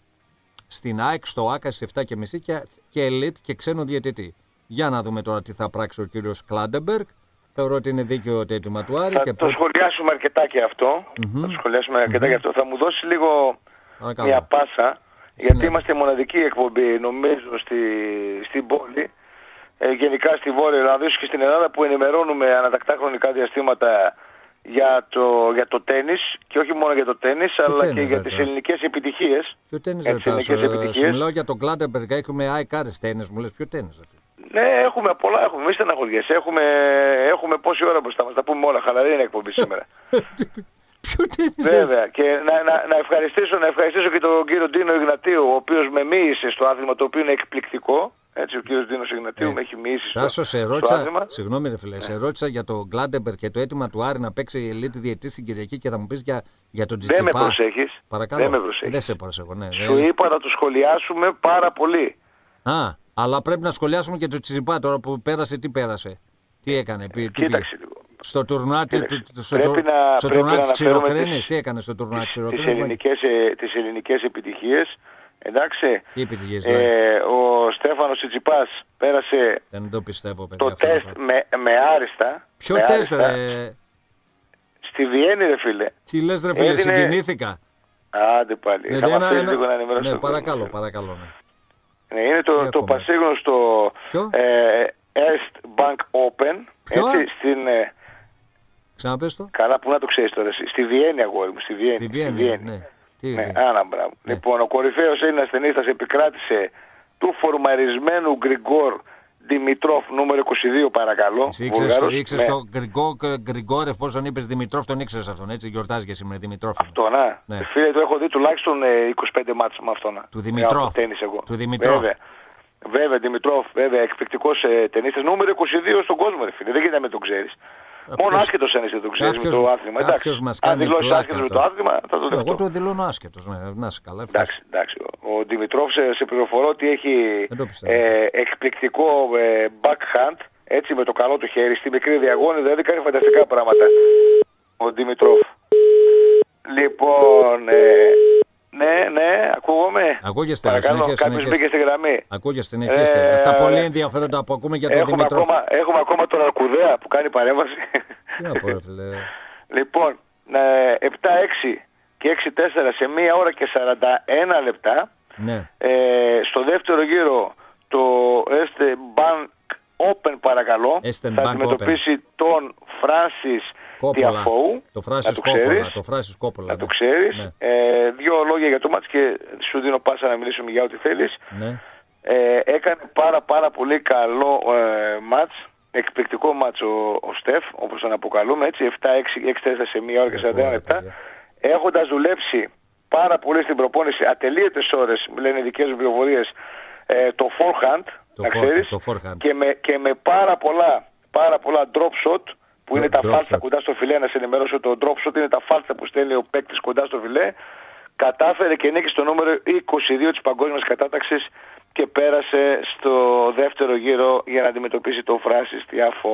στην ΑΕΚ, στο ΆΚΑ στις 7.30 και, και ελίτ και ξένο διαιτητή. Για να δούμε τώρα τι θα πράξει ο κύριος Κλάντεμπεργκ. Θεωρώ ότι είναι δίκαιο το αίτημα του Άρη. Θα και το σχολιάσουμε αρκετά και αυτό. Μμμ. Θα το σχολιάσουμε αρκετά και αυτό. Θα μου δώσεις λίγο Παρακαλώ. μια πάσα, γιατί Ναι. είμαστε μοναδική εκπομπή νομίζω στη, στην πόλη, ε, γενικά στη Βόρεια Ελλάδα, ίσως και στην Ελλάδα που ενημερώνουμε ανατακτά χρονικά διαστήματα για το, για το τέννις και όχι μόνο για το τέννις αλλά τέννις, και για ρε, τις Τάσο. ελληνικές επιτυχίες. Ποιο τέννη για δεν τις ελληνικές Σου επιτυχίες. μιλάω για τον Κλάντεμπεργκ, έχουμε ΑΕΚ τέννη, μου λες ποιο τέννη. Ναι, έχουμε πολλά, έχουμε, μη στεναχωριέσαι. Έχουμε, έχουμε πόση ώρα μπροστά μας, τα πούμε όλα, χαλαρή είναι η εκπομπή σήμερα. Ποιο τέννη. Βέβαια. Και να, να, να, ευχαριστήσω, να ευχαριστήσω και τον κύριο Ντίνο Ιγνατίου, ο οποίος με μίλησε στο άθλημα, το οποίο είναι εκπληκτικό. Έτσι, ο κύριος Ντίνος Ιγνατίου Ε, με έχει μίλήσει στο, Τάσο, σε στο ρώτησα, άθλημα. συγγνώμη ρε φίλε, σε ρώτησα για τον Κλάντεμπεργκ και το αίτημα του Άρη να παίξει η ελίτ διαιτή στην Κυριακή και θα μου πεις για, για τον Δεν Τζιτσιπά. με προσέχεις. Παρακαλώ. Δεν με Ε, προσέχεις. Δεν σε προσέχω, ναι. Σου δεν- είπα να το σχολιάσουμε πάρα πολύ. Α, αλλά πρέπει να σχολιάσουμε και τον Τσιτσιπά τώρα που πέρασε, τι πέρασε. Τι έκανε, πει, τι Κοίταξε πήγε. λίγο. Στο τουρνουά, τη- Κοίταξε, του- στο, πρέπει του- να- στο πρέπει τουρνουά να της αναφέρουμε Ξηροκρίνης, τις- τι έκανε στο τουρνουά της Τις Ξηροκρίνης. ελληνικές, ε, τις ελληνικές επιτυχίες. Εντάξει. Τι επιτυχίες, λέει. Ε, ο Στέφανος Τσιτσιπάς πέρασε Δεν το πιστεύω, παιδιά. το αυτό τεστ πράγμα. με, με άριστα. Ποιο με τεστ, άριστα. ρε; Στη Βιέννη ρε φίλε. Τι λες ρε φίλε, Έδινε- συγκινήθηκα. Άντε πάλι. Ναι, θα δεν- μας αφήσεις ένα- λίγο να ενημερώσω Ναι, τον κόσμο. παρακαλώ, παρακαλώ. Ναι. Ναι, είναι Τι το, το ακόμα; πασίγνωστο Ποιο; ε, Erst Bank Open. Ποιο; Έτσι, στην, ε, Ξαναπες το. καλά που να το ξέρεις τώρα. εσύ. Στη Βιέννη αγόρι μου, στη Βιέννη. Στη Βιέννη, ναι. Τι Ναι, είναι. άνα μπράβο. Λοιπόν, ο κορυφαίος Έλληνας ταινίστας επικράτησε του φορμαρισμένου Γκριγκόρ Δημητρόφ νούμερο 22 παρακαλώ. Εσύ ήξερες, Βουλγάρος, Ναι. ήξερες με τον Γκριγκό, Γκριγκόρεφ, πώς τον είπες Δημητρόφ, τον ήξερες αυτόν, έτσι, γιορτάζεις και σήμερα Δημητρόφ. είναι. Αυτό, να. Ναι. Φίλε, το έχω δει τουλάχιστον ε, 25 μάτς με αυτόν. Του Δημητρόφ. Από τένις εγώ. Του Δημητρόφ. Βέβαια. Βέβαια, Δημητρόφ, βέβαια, εκπληκτικός ε, ταινίστας. Νούμερο 22 στον κόσμο, ρε φίλε. Δεν γίνεται να μην τον ξέρεις. Μόνο ποιος- άσχετος αν είσαι το ξέρεις με κάποιος- το άθλημα. Εντάξει. κάποιος μας Αν κάνει δηλώσεις πλάκα άσχετος με το τώρα. άθλημα, θα το δεχτώ. Εγώ το δηλώνω άσχετος, ναι, να είσαι καλά. Εντάξει, εντάξει. Ο, ο Δημητρόφ σε, σε πληροφορώ ότι έχει Δεν το πιστεύω. ε, εκπληκτικό ε, backhand, έτσι με το καλό του χέρι, στη μικρή διαγώνη, δηλαδή κάνει φανταστικά πράγματα. Ο Δημητρόφ. Λοιπόν, ε, ναι, ναι, ακούγομαι. Ακούγεστε, Παρακαλώ, συνέχεια, κάποιος συνέχεια. μπήκε στη γραμμή. Ακούγεστε, συνεχίστε. Ε, Αυτά πολύ ε, ενδιαφέροντα που ακούμε για τον Έχουμε Δημητρόφ. ακόμα, έχουμε ακόμα τον Αρκουδέα που κάνει παρέμβαση. Τι να πω, ρε φίλε. Λοιπόν, ε, 7-6 και 6-4 σε 1 ώρα και 41 λεπτά. Ναι. Ε, στο δεύτερο γύρο το Este Bank Open παρακαλώ Eastern θα Bank αντιμετωπίσει τον Francis Κόπολα. Tiafoe. Το Να Φράσις το Κόπολα. ξέρεις. Το Φράσις Κόπολα. Να ναι. το ξέρεις. Ναι. Ε, δύο λόγια για το μάτς και σου δίνω πάσα να μιλήσουμε για ό,τι θέλεις. ναι. Ε, έκανε πάρα πάρα πολύ καλό ε, μάτς. Εκπληκτικό μάτς ο, ο Στεφ, όπως τον αποκαλούμε, έτσι, 7-6-6-4 σε 1 ώρα και 41 Ωραία, λεπτά. παιδιά. Έχοντας δουλέψει πάρα πολύ στην προπόνηση, ατελείωτες ώρες, λένε οι δικές μου πληροφορίες, ε, το forehand, Το να fore- ξέρεις, το forehand. και με, και με πάρα πολλά, πάρα πολλά drop shot, που Το είναι τα drop φάλτσα shot. κοντά στο φιλέ, να σε ενημερώσω, το drop shot είναι τα φάλτσα που στέλνει ο παίκτης κοντά στο φιλέ, κατάφερε και νίκη στο νούμερο 22 της παγκόσμιας κατάταξης και πέρασε στο δεύτερο γύρο για να αντιμετωπίσει τον Φράνσις Τιάφο.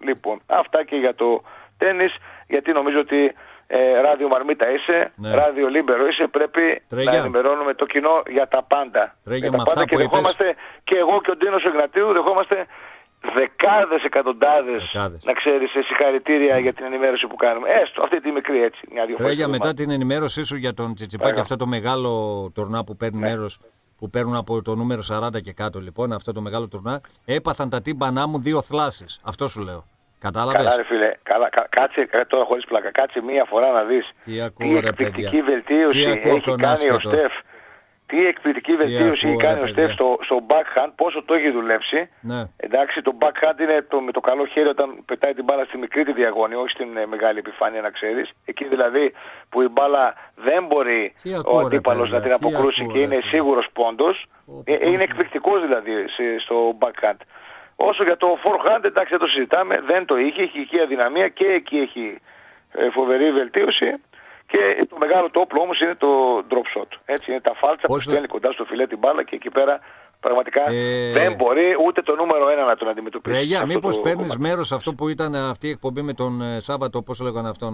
Λοιπόν, αυτά και για το τένις, γιατί νομίζω ότι ε, ράδιο Μαρμίτα είσαι, Ναι. ράδιο Λίμπερο είσαι, πρέπει Τρέγια. να ενημερώνουμε το κοινό για τα πάντα. Τρέγια, για τα με πάντα αυτά και που είπες. δεχόμαστε και εγώ και ο Ντίνος Εγνατίου δεχόμαστε δεκάδες, εκατοντάδες, Δεκάδες. να ξέρεις, σε συγχαρητήρια για την ενημέρωση που κάνουμε. Έστω αυτή τη μικρή έτσι, μια-δυο φορές. Τρέγια, το μετά μάτι. την ενημέρωσή σου για τον Τσιτσιπά και Παρακαλώ. αυτό το μεγάλο τουρνά που παίρνει Ναι. μέρος που παίρνουν από το νούμερο 40 και κάτω λοιπόν, αυτό το μεγάλο τουρνά, έπαθαν τα τύμπανά μου δύο θλάσεις. Αυτό σου λέω. Κατάλαβες; Καλά ρε φίλε, καλά, κα- κάτσε ε, τώρα χωρίς πλάκα, κάτσε μία φορά να δεις Τι ακούω, τι ρε, εκπληκτική παιδιά. βελτίωση Τι ακούω έχει τον κάνει ο άσχετο. Στεφ. Τι εκπληκτική βελτίωση έχει ακούω, ρε, κάνει ο παιδιά. Στεφ στο, στο backhand, πόσο το έχει δουλέψει. Ναι. Εντάξει, το backhand είναι το, με το καλό χέρι όταν πετάει την μπάλα στη μικρή τη διαγώνη, όχι στην ε, μεγάλη επιφάνεια να ξέρεις. Εκεί δηλαδή που η μπάλα δεν μπορεί Τι ακούω, ο ρε, αντίπαλος παιδιά, να την τι αποκρούσει ακούω, και ρε, είναι παιδιά. σίγουρος πόντος. Πω, Ε, πω, είναι πω. εκπληκτικός δηλαδή σε- στο backhand. Όσο για το forehand εντάξει δεν το συζητάμε, δεν το είχε, έχει εκεί αδυναμία και εκεί έχει ε, φοβερή βελτίωση. Και το μεγάλο το όπλο όμως είναι το drop shot. Έτσι είναι τα φάλτσα Πώς που θα- στέλνει κοντά στο φιλέ την μπάλα και εκεί πέρα Πραγματικά Ε, δεν μπορεί ούτε το νούμερο ένα να τον αντιμετωπίσει. Ρέγια, Αυτό μήπως το παίρνεις κομμάτι. μέρος σε αυτό που ήταν αυτή η εκπομπή με τον ε, Σάββατο, πώς λέγανε αυτό,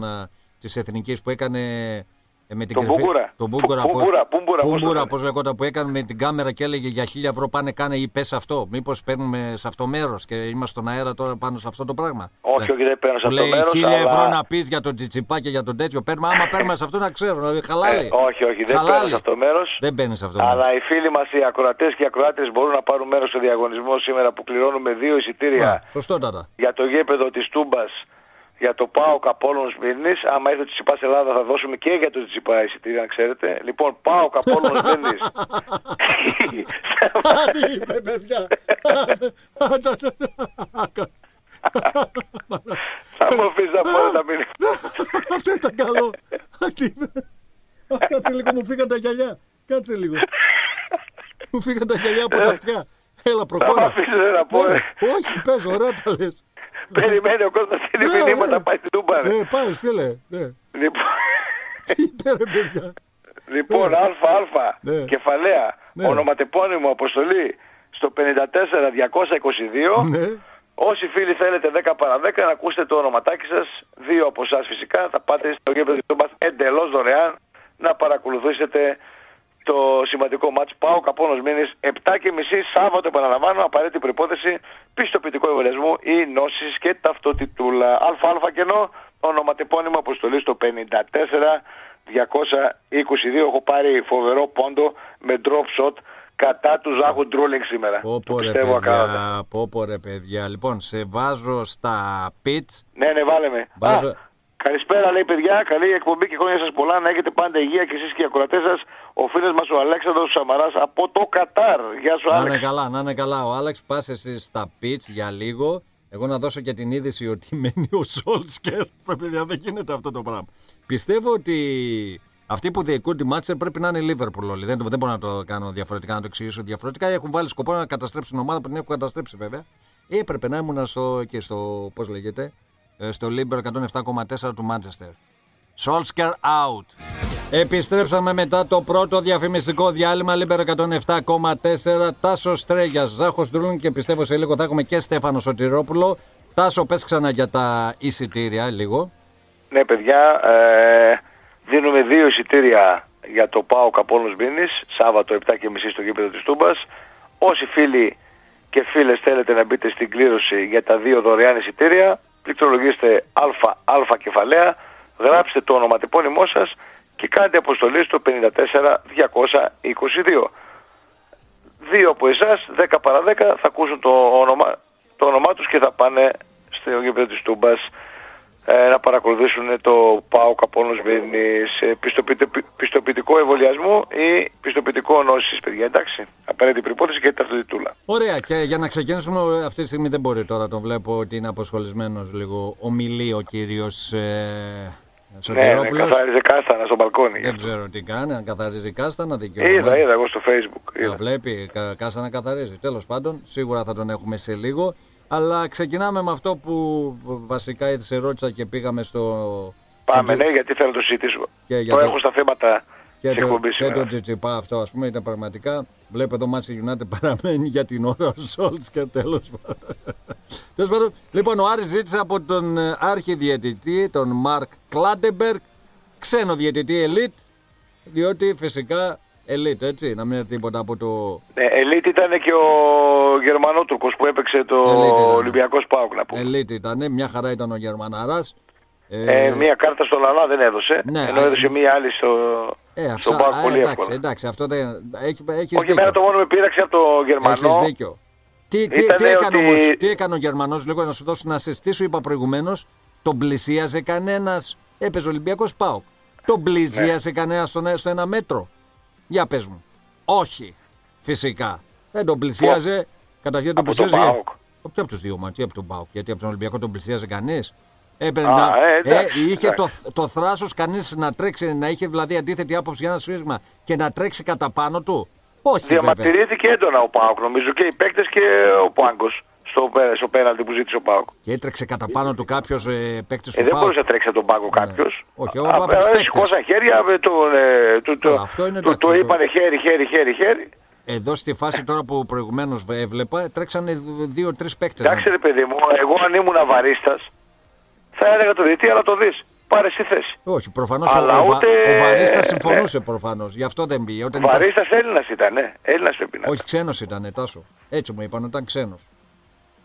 της Εθνικής που έκανε ε, με την Τον κρυφή- Μπούγκουρα. Τον Μπούγκουρα. Που- που- Πούμπουρα, Πούμπουρα, πώς το Πούμπουρα, λένε. πώς λεγόταν, που έκανε με την κάμερα και έλεγε για χίλια ευρώ πάνε κάνε ή πες αυτό. Μήπως παίρνουμε σε αυτό μέρος και είμαστε στον αέρα τώρα πάνω σε αυτό το πράγμα. Όχι, όχι, δεν παίρνω σε Που αυτό το λέει μέρος, χίλια αλλά- ευρώ να πεις για τον Τσιτσιπά και για τον τέτοιο. Παίρνουμε, άμα παίρνουμε σε αυτό να ξέρω. δηλαδή, Χαλάλι. Ε, όχι, όχι, δεν Χαλάλι. παίρνω σε αυτό το μέρος. Δεν παίρνεις σε αυτό το μέρος. Αλλά οι φίλοι μας, οι ακροατές και οι ακροάτριες μπορούν να πάρουν μέρος στο διαγωνισμό σήμερα που κληρώνουμε δύο εισιτήρια Α, Σωστότατα. για το γήπεδο της Τούμπας για το ΠΑΟΚ Απόλλων Σμύρνης. Άμα έρθει ο Τσιπάς Ελλάδα θα δώσουμε και για το Τσιπά εισιτήρια, να ξέρετε. Λοιπόν, ΠΑΟΚ Απόλλων Σμύρνης. Τι είπε, παιδιά. θα μου αφήσεις να πω τα μήνυμα. Αυτό ήταν καλό. Τι είπε. Κάτσε λίγο, μου φύγαν τα γυαλιά. Κάτσε λίγο. Μου φύγαν τα γυαλιά από τα αυτιά. Έλα, Θα μου προχώρα. αφήσεις να πω. Ναι, ε. Όχι, πες, ωραία τα λες. Περιμένει ο κόσμος να στείλει Ναι, μηνύματα, ναι. πάει στην Τούμπα. ρε. Ναι, πάει, στείλε. Ναι. Λοιπόν, Τι είπε, ρε παιδιά. Λοιπόν, Ναι. ΑΑ, Ναι. κεφαλαία, Ναι. ονοματεπώνυμο αποστολή στο 54222. Ναι. Όσοι φίλοι θέλετε 10 παρα 10 να ακούσετε το ονοματάκι σας, δύο από εσάς φυσικά, θα πάτε στο γήπεδο της Τούμπας εντελώς δωρεάν να παρακολουθήσετε το σημαντικό μάτς Πάο Καπώνος Μήνης 7 και μισή Σάββατο επαναλαμβάνω απαραίτητη προϋπόθεση πιστοποιητικό εμβολιασμού ή νόσης και ταυτότητούλα ΑΑ κενό ονοματεπώνυμο αποστολής στο 54 222 έχω πάρει φοβερό πόντο με drop shot κατά του Ζάχου Ντρούλινγκ σήμερα. Πω Το πω ρε πιστεύω ακράδαντα. παιδιά, πω πω ρε παιδιά. Λοιπόν, σε βάζω στα pitch. Ναι, ναι, βάλε με. Βάζω- Α, καλησπέρα, λέει παιδιά. Καλή εκπομπή και χρόνια σας πολλά. Να έχετε πάντα υγεία και εσείς και οι ακροατές σας. Ο φίλος μας ο Αλέξανδρος Σαμαράς από το Κατάρ. Γεια σου, Να είναι Άλεξ. καλά, να είναι καλά. Ο Άλεξ πας εσύ στα pitch για λίγο. Εγώ να δώσω και την είδηση ότι μένει ο Σόλσκιερ. Παιδιά, δεν γίνεται αυτό το πράγμα. Πιστεύω ότι αυτοί που διοικούν τη Μάντσε πρέπει να είναι η Λίβερπουλ όλοι. Δεν, δεν μπορώ να το κάνω διαφορετικά, να το εξηγήσω διαφορετικά. Έχουν βάλει σκοπό να καταστρέψουν την ομάδα που την έχουν καταστρέψει βέβαια. Ή έπρεπε να ήμουν στο, και στο, πώς λέγεται, ε, στο Λίμπερο 107,4 του Μάντσεστερ. Solskjaer out. Επιστρέψαμε μετά το πρώτο διαφημιστικό διάλειμμα Λίμπερο 107,4. Τάσο Τρέγια, Ζάχος Ντρούλινγκ και πιστεύω σε λίγο θα έχουμε και Στέφανο Σωτηρόπουλο. Τάσο, πες ξανά για τα εισιτήρια λίγο. Ναι, παιδιά, ε, δίνουμε δύο εισιτήρια για το ΠΑΟΚ Απόλλων Σμύρνης, Σάββατο 7.30 στο γήπεδο της Τούμπας. Όσοι φίλοι και φίλες θέλετε να μπείτε στην κλήρωση για τα δύο δωρεάν εισιτήρια, πληκτρολογήστε ΑΑ κεφαλαία, γράψτε το ονοματεπώνυμό σας και κάντε αποστολή στο 54222. Δύο από εσάς, 10 παρα 10, θα ακούσουν το όνομα, το όνομά τους και θα πάνε στο γήπεδο της Τούμπας ε, να παρακολουθήσουν το ΠΑΟ Καπώνος Βέρνης ε, πιστοποιητικό, πιστοποιητικό εμβολιασμού ή πιστοποιητικό νόσης, παιδιά, εντάξει. Απαραίτητη προπόθεση και ταυτότητούλα. Ωραία, και για να ξεκινήσουμε, αυτή τη στιγμή δεν μπορεί τώρα, τον βλέπω ότι είναι αποσχολισμένο λίγο. Ομιλεί ο κύριος ε, Ναι, ναι, Σωτηρόπουλος. καθάριζε κάστανα στο μπαλκόνι. δεν ξέρω τι κάνει, αν καθαρίζει κάστανα, δικαιωμένο. Είδα, είδα εγώ στο facebook. Να Είδα. βλέπει, κα, κάστανα καθαρίζει. Τέλος πάντων, σίγουρα θα τον έχουμε σε λίγο. Αλλά ξεκινάμε με αυτό που βασικά ήδη σε ρώτησα και πήγαμε στο. Πάμε, στο- ναι, γιατί θέλω να το συζητήσουμε. Και για το το- έχω στα θέματα Και της το, εκπομπής και σήμερα. το Τσιτσιπά αυτό, ας πούμε, ήταν πραγματικά. Βλέπω εδώ Manchester United παραμένει για την ώρα ο Σόλσκιερ τέλος πάντων. Τέλος πάντων, λοιπόν, ο Άρης ζήτησε από τον ε, αρχιδιαιτητή, τον Μαρκ Κλάτενμπεργκ, ξένο διαιτητή ελίτ, διότι φυσικά ελίτ, έτσι, να μην είναι τίποτα από το Ναι, ελίτ ήταν και ο Γερμανότουρκος που έπαιξε το Ελίτ ήταν. Ολυμπιακός ΠΑΟΚ να πούμε. ελίτ ήταν, μια χαρά ήταν ο Γερμαναράς. Ε, Ε, μία κάρτα στο Λαλά δεν έδωσε, Ναι, ενώ α- έδωσε μία άλλη στο, ε, στον αυτά, ΠΑΟΚ α, πολύ εντάξει, εύκολα. εντάξει, αυτό δεν. Έχει, έχεις Όχι, εμένα το μόνο που με πείραξε από το Έχεις Γερμανό δίκιο. Τι, τι, Ήτανε τι, έκανε ότι- όμως, τι έκανε ο Γερμανός, λίγο να σου δώσω να σε στήσω, είπα προηγουμένως, τον πλησίαζε κανένας, έπαιζε ο Ολυμπιακός ΠΑΟΚ. Τον πλησίαζε Ναι. κανένας στον, στο ένα μέτρο. Για πες μου. Όχι. Φυσικά. Δεν τον πλησίαζε. Καταρχήν τον Από τον πλησίαζε. ΠΑΟΚ. Όχι από τους δύο μάτια, από τον ΠΑΟΚ. Γιατί από τον Ολυμπιακό τον πλησίαζε κανείς. Έπαιρνε Α, να- ε, εντάξει, είχε το, εντάξει. το θράσος κανείς να τρέξει, να είχε δηλαδή αντίθετη άποψη για ένα σφίγμα και να τρέξει κατά πάνω του; Όχι βέβαια. διαμαρτυρήθηκε έντονα ο ΠΑΟΚ νομίζω και οι παίκτες και ο Πάγκος στο, πέ- στο πέναλτι που ζήτησε ο ΠΑΟΚ. Και έτρεξε κατά πάνω του κάποιος ε, παίκτης Ε, του δεν ΠΑΟΚ. μπορούσε να τρέξει από τον πάγκο κάποιος. Όχι, Α, ο- από τους ε, παίκτες. Σηκώσαν χέρια, ε, το, ε, το, το, Καλά, αυτό είναι το, εντάξει, το το- είπανε χέρι, χέρι, χέρι, χέρι. Εδώ στη φάση τώρα που προηγουμένως έβλεπα, τρέξανε δύο-τρει παίκτες. Εντάξει, ρε παιδί μου, εγώ αν ήμουν αβαρίστας, θα έλεγα το διετή, αλλά το δεις. Πάρε στη θέση. Όχι, προφανώς ο, ούτε... ο Βαρίστας συμφωνούσε ναι. προφανώς. Γι' αυτό δεν πήγε. Ο Βαρίστας ήταν... Έλληνας ήταν, ναι. Έλληνας πρέπει να Όχι, ξένος ήταν, Τάσο. Έτσι μου είπαν, ήταν ξένος.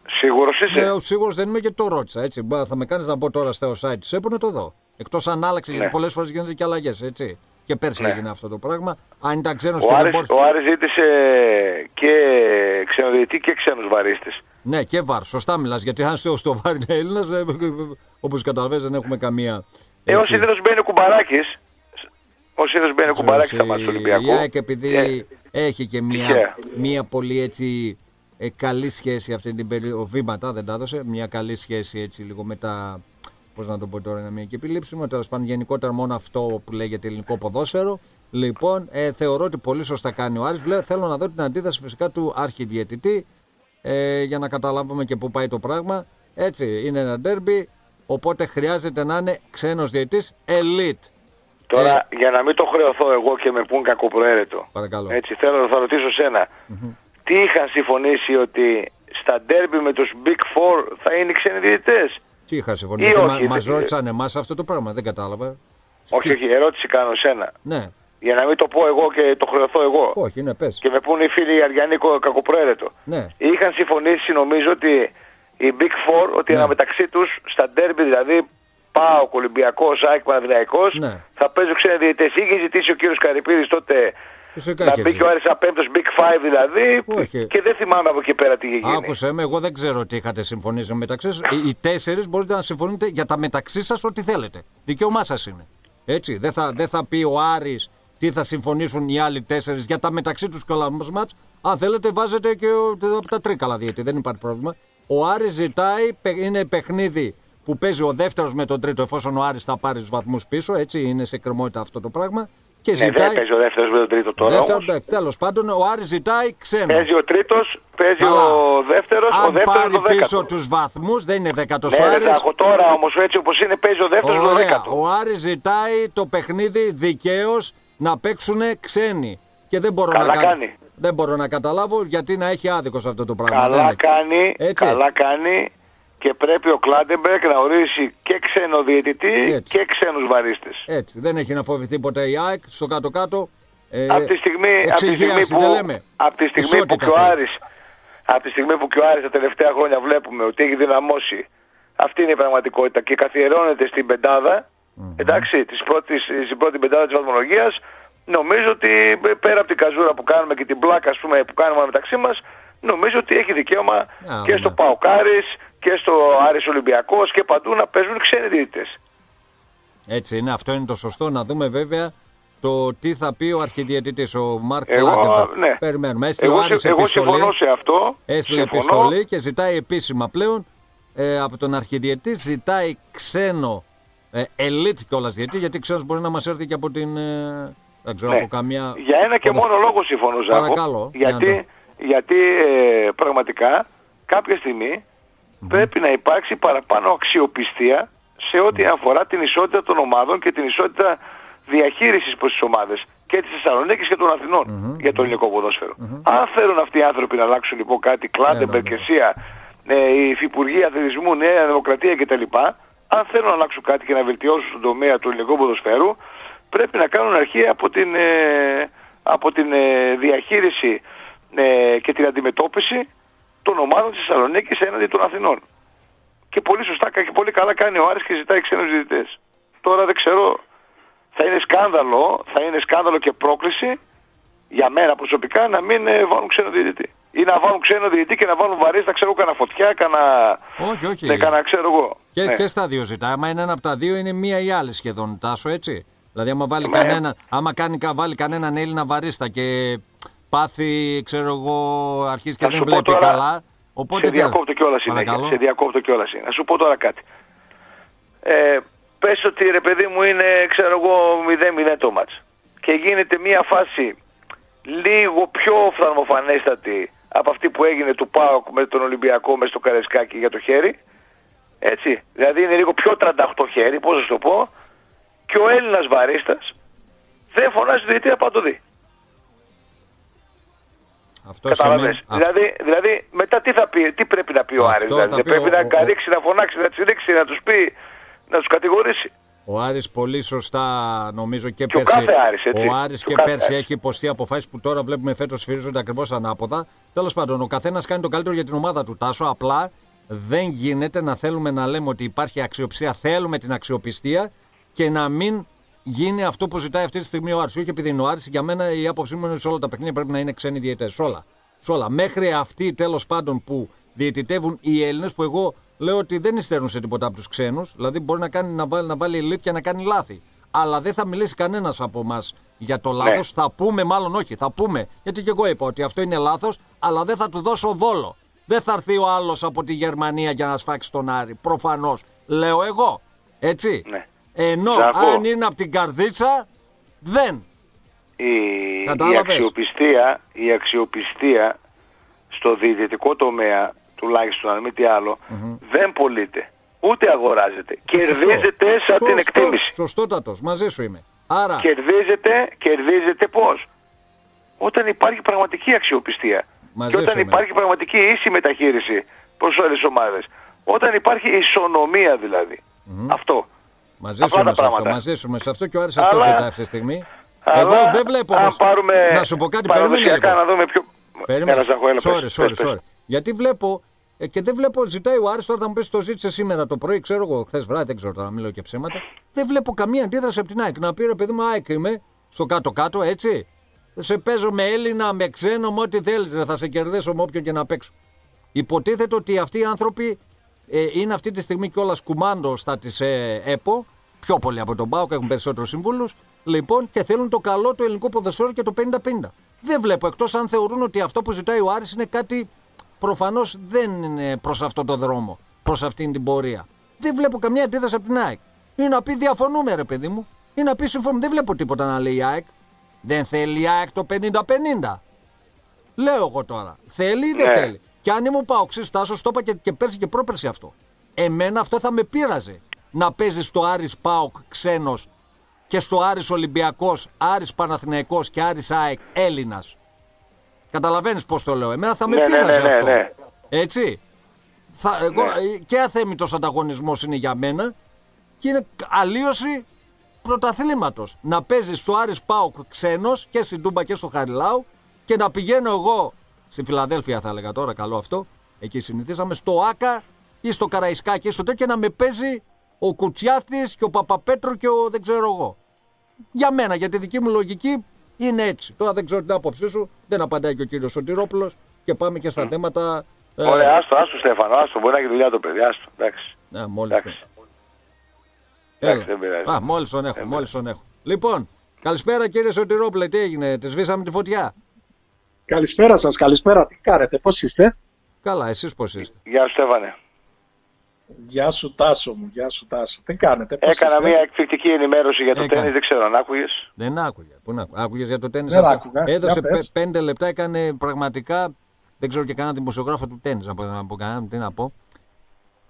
Σίγουρος είσαι; Ναι, σίγουρος δεν είμαι και το ρώτησα. Έτσι. Θα με κάνεις να μπω τώρα στο site τη ΕΠΟ να το δω. Εκτός αν άλλαξε, ναι. γιατί πολλές φορές γίνονται και αλλαγές. Έτσι. Και πέρσι ναι. έγινε αυτό το πράγμα. Αν ήταν ξένος και Άρης, δεν μπορούσε. Ο Άρης ζήτησε και ξενοδιτή και ξένους βαρίστες. Ναι, και βαρ. Σωστά μιλάς. Γιατί αν στο, στο βάρ είναι Έλληνας, όπως καταλαβαίνεις, δεν έχουμε καμία. Ε, ο συνήθω μπαίνει ο κουμπαράκι. Ο συνήθω μπαίνει ο κουμπαράκι στα μάτια του Ολυμπιακού. και επειδή ε, έχει και μια, μια πολύ έτσι ε, καλή σχέση αυτή την περίοδο. Βήματα δεν τα έδωσε. Μια καλή σχέση έτσι λίγο με τα πώς να το πω τώρα, είναι μια και επιλήψιμο. Τέλος πάντων, γενικότερα μόνο αυτό που λέγεται ελληνικό ποδόσφαιρο. Λοιπόν, ε, θεωρώ ότι πολύ σωστά κάνει ο Άρης. Θέλω να δω την αντίδραση φυσικά του αρχιδιαιτητή ε, για να καταλάβουμε και πού πάει το πράγμα. Έτσι, είναι ένα ντέρμπι, οπότε χρειάζεται να είναι ξένος διαιτητής elite. Τώρα, ε, για να μην το χρεωθώ εγώ και με πούν κακοπροαίρετο. Παρακαλώ. Έτσι, θέλω να θα ρωτήσω Τι είχαν συμφωνήσει ότι στα ντέρμπι με τους Big Four θα είναι οι ξένοι διαιτητές. Τι είχα συμφωνήσει. Γιατί μα, μας ρώτησαν εμάς αυτό το πράγμα, δεν κατάλαβα. Όχι, όχι, ερώτηση κάνω σένα. Ναι. Για να μην το πω εγώ και το χρεωθώ εγώ. Όχι, ναι, πες. Και με πούνε οι φίλοι Αριανοί κακοπροαίρετο. Ναι. Είχαν συμφωνήσει νομίζω ότι οι Big Four, ότι ναι. μεταξύ τους στα ντέρμπι δηλαδή Πάω Ολυμπιακός, ΑΕΚ Παναδημιακός, ναι. θα παίζουν ξένοι διαιτητές. Είχε ζητήσει ο κύριος Καρυπίδης τότε Φυσικά να μπει και ο Άρης απέμπτος Big Five δηλαδή Όχι. και δεν θυμάμαι από εκεί πέρα τι είχε γίνει. Άκουσε με, εγώ δεν ξέρω τι είχατε συμφωνήσει μεταξύ σας. Οι, οι τέσσερις μπορείτε να συμφωνείτε για τα μεταξύ σας ό,τι θέλετε. Δικαίωμά σας είναι. Έτσι, δεν θα, δεν θα πει ο Άρης τι θα συμφωνήσουν οι άλλοι τέσσερις για τα μεταξύ τους κολαμμάτ. Αν θέλετε, βάζετε και από τα τρίκαλα διότι δεν υπάρχει πρόβλημα. Ο Άρης ζητάει, είναι παιχνίδι που παίζει ο δεύτερος με τον τρίτο, εφόσον ο Άρης θα πάρει τους βαθμούς πίσω. Έτσι είναι σε κρεμότητα αυτό το πράγμα. Και ναι, ζητάει... δεν παίζει ο δεύτερος με τον τρίτος τώρα. Δεύτερο, ναι, Τέλος πάντων, ο Άρης ζητάει ξένο. Παίζει ο τρίτος, παίζει Καλά. ο δεύτερος. Αν ο πάρει πίσω τους βαθμούς, δεν είναι δέκατος ναι, ο Άρης. Ναι, τώρα όμως έτσι όπως είναι, παίζει ο δεύτερος με τον δέκατος. Ο Άρης ζητάει το παιχνίδι δικαίως να παίξουν ξένοι. Και δεν μπορώ, καλά να, κάνει. δεν μπορώ να καταλάβω γιατί να έχει άδικο σε αυτό το πράγμα. Καλά κάνει, καλά κάνει και πρέπει ο Κλάντεμπεργκ να ορίσει και ξένο διαιτητή και ξένους βαρίστες. Έτσι, δεν έχει να φοβηθεί ποτέ η ΑΕΚ στο κάτω-κάτω. Ε, από τη στιγμή, από τη στιγμή που, από τη στιγμή που και ο Άρης, από τη στιγμή που και ο Άρης τα τελευταία χρόνια βλέπουμε ότι έχει δυναμώσει αυτή είναι η πραγματικότητα και καθιερώνεται στην πεντάδα Mm-hmm. Εντάξει, της πρώτης, στην πρώτη πεντάδα της βαθμολογίας νομίζω ότι πέρα από την καζούρα που κάνουμε και την πλάκα ας πούμε, που κάνουμε μεταξύ μας νομίζω ότι έχει δικαίωμα yeah, και στο ναι. Παοκάρης και στο Άρης Ολυμπιακός και παντού να παίζουν ξένοι διαιτητές. Έτσι είναι, αυτό είναι το σωστό. Να δούμε βέβαια το τι θα πει ο αρχιδιαιτητής, ο Μάρκ εγώ, ναι. Περιμένουμε. Έστειλε εγώ, εγώ συμφωνώ σε αυτό. Έστειλε επιστολή και ζητάει επίσημα πλέον ε, από τον αρχιδιαιτητή, ζητάει ξένο ε, elite κιόλας γιατί, γιατί ξέρω μπορεί να μας έρθει και από την. Ε, δεν ξέρω, ναι. από καμία. Για ένα και μόνο λόγο συμφωνώ, Ζάκο. Παρακαλώ. Γιατί, γιατί ε, πραγματικά κάποια στιγμή πρέπει να υπάρξει παραπάνω αξιοπιστία σε ό,τι αφορά την ισότητα των ομάδων και την ισότητα διαχείρισης προς τις ομάδες και της Θεσσαλονίκης και των αθηνων για το ελληνικό ποδόσφαιρο. Αν θέλουν αυτοί οι άνθρωποι να αλλάξουν λοιπόν κάτι, Κλάντεμπερ, ναι, ναι, ε, η Υφυπουργή Αθλητισμού, Νέα Δημοκρατία κτλ αν θέλουν να αλλάξουν κάτι και να βελτιώσουν τον τομέα του ελληνικού ποδοσφαίρου, πρέπει να κάνουν αρχή από την, ε, από την ε, διαχείριση ε, και την αντιμετώπιση των ομάδων της Θεσσαλονίκης έναντι των Αθηνών. Και πολύ σωστά και πολύ καλά κάνει ο Άρης και ζητάει ξένους διαιτητές. Τώρα δεν ξέρω, θα είναι σκάνδαλο, θα είναι σκάνδαλο και πρόκληση για μένα προσωπικά να μην βάλουν ξένο διαιτητή ή να βάλουν ξένο διαιτητή και να βάλουν βαρύστα, ξέρω, κανένα φωτιά, κανένα... Όχι, όχι. Ναι, κανένα ξέρω εγώ. Και, ναι. και στα δύο ζητά. Άμα είναι ένα από τα δύο, είναι μία ή άλλη σχεδόν, Τάσο, έτσι. Δηλαδή, άμα, βάλει ναι. κανένα, άμα κάνει, βάλει κανέναν Έλληνα βαρίστα και πάθει, ξέρω εγώ, αρχίζει και δεν βλέπει τώρα, καλά. Οπότε σε διακόπτω κιόλας είναι. Σε διακόπτω κιόλας είναι. Να σου πω τώρα κάτι. Ε, πες ότι ρε παιδί μου είναι, ξέρω εγώ, 0-0 το μάτς. Και γίνεται μια φάση λίγο πιο οφθαλμοφανέστατη από αυτή που έγινε του ΠΑΟΚ με τον Ολυμπιακό μες στο Καρεσκάκι για το χέρι. Έτσι. Δηλαδή είναι λίγο πιο 38 χέρι, πώς θα το πω. Και ο Έλληνας βαρίστας δεν φωνάζει διαιτή από το δει. Αυτό Καταλαβες. σημαίνει- Δηλαδή, δηλαδή, μετά τι, θα πει, τι πρέπει να πει ο Αυτό Άρης. Δηλαδή, θα δεν πει πρέπει ο- να ο- καρύξει, να φωνάξει, να τσιλίξει, να τους πει, να τους κατηγορήσει; Ο Άρης πολύ σωστά νομίζω και, Και ο πέρσι. κάθε Άρης, έτσι. Ο Άρης Και ο και, κάθε πέρσι Άρης. έχει υποστεί αποφάσεις που τώρα βλέπουμε φέτος σφυρίζονται ακριβώς ανάποδα. Τέλος πάντων, ο καθένας κάνει το καλύτερο για την ομάδα του Τάσο. Απλά δεν γίνεται να θέλουμε να λέμε ότι υπάρχει αξιοπιστία. Θέλουμε την αξιοπιστία και να μην γίνει αυτό που ζητάει αυτή τη στιγμή ο Άρης. Όχι επειδή είναι ο Άρης, για μένα η άποψή μου είναι σε όλα τα παιχνίδια πρέπει να είναι ξένοι διαιτέ. Όλα. Σε όλα. Μέχρι αυτοί τέλος πάντων που διαιτητεύουν οι Έλληνες, που εγώ λέω ότι δεν υστερούν σε τίποτα από τους ξένους. Δηλαδή μπορεί να, κάνει, να, βάλει, να βάλει ελίτ και να κάνει λάθη. Αλλά δεν θα μιλήσει κανένας από εμάς για το λάθος. Θα πούμε, μάλλον όχι, θα πούμε. Γιατί και εγώ είπα ότι αυτό είναι λάθος, αλλά δεν θα του δώσω δόλο. Δεν θα έρθει ο άλλος από τη Γερμανία για να σφάξει τον Άρη. Προφανώς. Λέω εγώ. Έτσι. Ναι. Ενώ Σ' ακούω. αν είναι από την καρδίτσα, δεν. Η, η, Κατάλαβες; αξιοπιστία, η αξιοπιστία στο διαιτητικό τομέα, τουλάχιστον αν μη τι άλλο, δεν πωλείται. Ούτε αγοράζεται. Κερδίζεται σαν την Σωστό- εκτίμηση. Σωστότατος, μαζί σου είμαι. Άρα, Κερδίζεται, κερδίζεται πώς; Όταν υπάρχει πραγματική αξιοπιστία. Μαζί και όταν σου είμαι. υπάρχει πραγματική ίση μεταχείριση προς όλες τις ομάδες. Όταν υπάρχει ισονομία δηλαδή. Αυτό. Μαζί Απλά σου είμαι τα σε αυτό. πράγματα. Μαζί σου είμαι σε αυτό και ο Άρης αυτό Αλλά- ζητάει αυτή τη στιγμή. Αλλά Εγώ δεν βλέπω αν όμως- πάρουμε Να σου πω κάτι, περίμενε παραδοσιακά λίγο. να δούμε πιο... Περίμενε. Έλα, Ζαχό, έλα, sorry, πες, sorry, πες, πες. sorry. Γιατί βλέπω ε, και δεν βλέπω, ζητάει ο Άρης τώρα θα μου πεις το ζήτησε σήμερα το πρωί, ξέρω εγώ, χθες βράδυ, δεν ξέρω τώρα, μιλάω και ψέματα. Δεν βλέπω καμία αντίδραση από την ΑΕΚ. Να πει ρε παιδί μου, ΑΕΚ είμαι στο κάτω-κάτω, έτσι. Σε παίζω με Έλληνα, με ξένο, με ό,τι θέλεις, θα σε κερδίσω με όποιον και να παίξω. Υποτίθεται ότι αυτοί οι άνθρωποι ε, είναι αυτή τη στιγμή κιόλας κουμάντο στα της ε, ΕΠΟ, πιο πολύ από τον ΠΑΟΚ, έχουν περισσότερους συμβούλους, λοιπόν, και θέλουν το καλό του ελληνικού ποδοσφαίρου και το 50-50. Δεν βλέπω, εκτός αν θεωρούν ότι αυτό που ζητάει ο Άρης είναι κάτι προφανώς δεν είναι προς αυτόν τον δρόμο, προς αυτήν την πορεία. Δεν βλέπω καμία αντίδραση από την ΑΕΚ. Είναι να πει διαφωνούμε, ρε παιδί μου. Είναι να πει συμφωνούμε. Δεν βλέπω τίποτα να λέει η ΑΕΚ. Δεν θέλει η ΑΕΚ το 50-50. Λέω εγώ τώρα. Θέλει ή δεν Ναι. θέλει. Και αν ήμουν παοξή, Τάσος, το είπα και, και πέρσι και πρόπερσι αυτό. Εμένα αυτό θα με πείραζε. Να παίζεις στο Άρης Πάοκ ξένος και στο Άρης Ολυμπιακός, Άρης Παναθηναϊκός και Άρης ΑΕΚ Έλληνας. Καταλαβαίνεις πώς το λέω. Εμένα θα με Ναι, ναι, πείραζε ναι, ναι, αυτό. ναι. Έτσι. Θα, εγώ, ε, Και αθέμητος ανταγωνισμός είναι για μένα και είναι αλλίωση πρωταθλήματος. Να παίζεις στο Άρης Πάοκ ξένος και στην Τούμπα και στο Χαριλάου και να πηγαίνω εγώ στη Φιλαδέλφια θα έλεγα τώρα, καλό αυτό. Εκεί συνηθίσαμε στο Άκα ή στο Καραϊσκάκι ή στο τέτοιο και να με παίζει ο Κουτσιάθης και ο Παπαπέτρο και ο δεν ξέρω εγώ. Για μένα, για τη δική μου λογική είναι έτσι. Τώρα δεν ξέρω την άποψή σου, δεν απαντάει και ο κύριος Σωτηρόπουλος και πάμε και στα θέματα... ε, Ωραία, άστο, άστο Στέφανο, άστο, μπορεί να έχει δουλειά το παιδί, άστο, εντάξει. ναι, μόλις Εντάξει. Έλα. Εντάξει, δεν πειράζει. Α, μόλις τον έχω, μόλις τον έχω. Λοιπόν, καλησπέρα κύριε Σωτηρόπουλε, τι έγινε, τη σβήσαμε τη φωτιά. Καλησπέρα σας, καλησπέρα. Τι κάνετε, πώς είστε; Καλά, εσείς πώς είστε; Γεια σου Στέφανε. Γεια σου Τάσο μου, γεια σου Τάσο. Τι κάνετε, πώς Έκανα είστε; μια εκπληκτική ενημέρωση για το Έκανε. τέννις, δεν ξέρω αν άκουγες. Δεν άκουγε. Πού να άκουγες για το τέννις Δεν αυτό; άκουγα. Έδωσε Για πες. πε- πέντε λεπτά, έκανε πραγματικά, δεν ξέρω και κανένα δημοσιογράφο του τέννις, να πω, να πω κανέναν, τι να πω.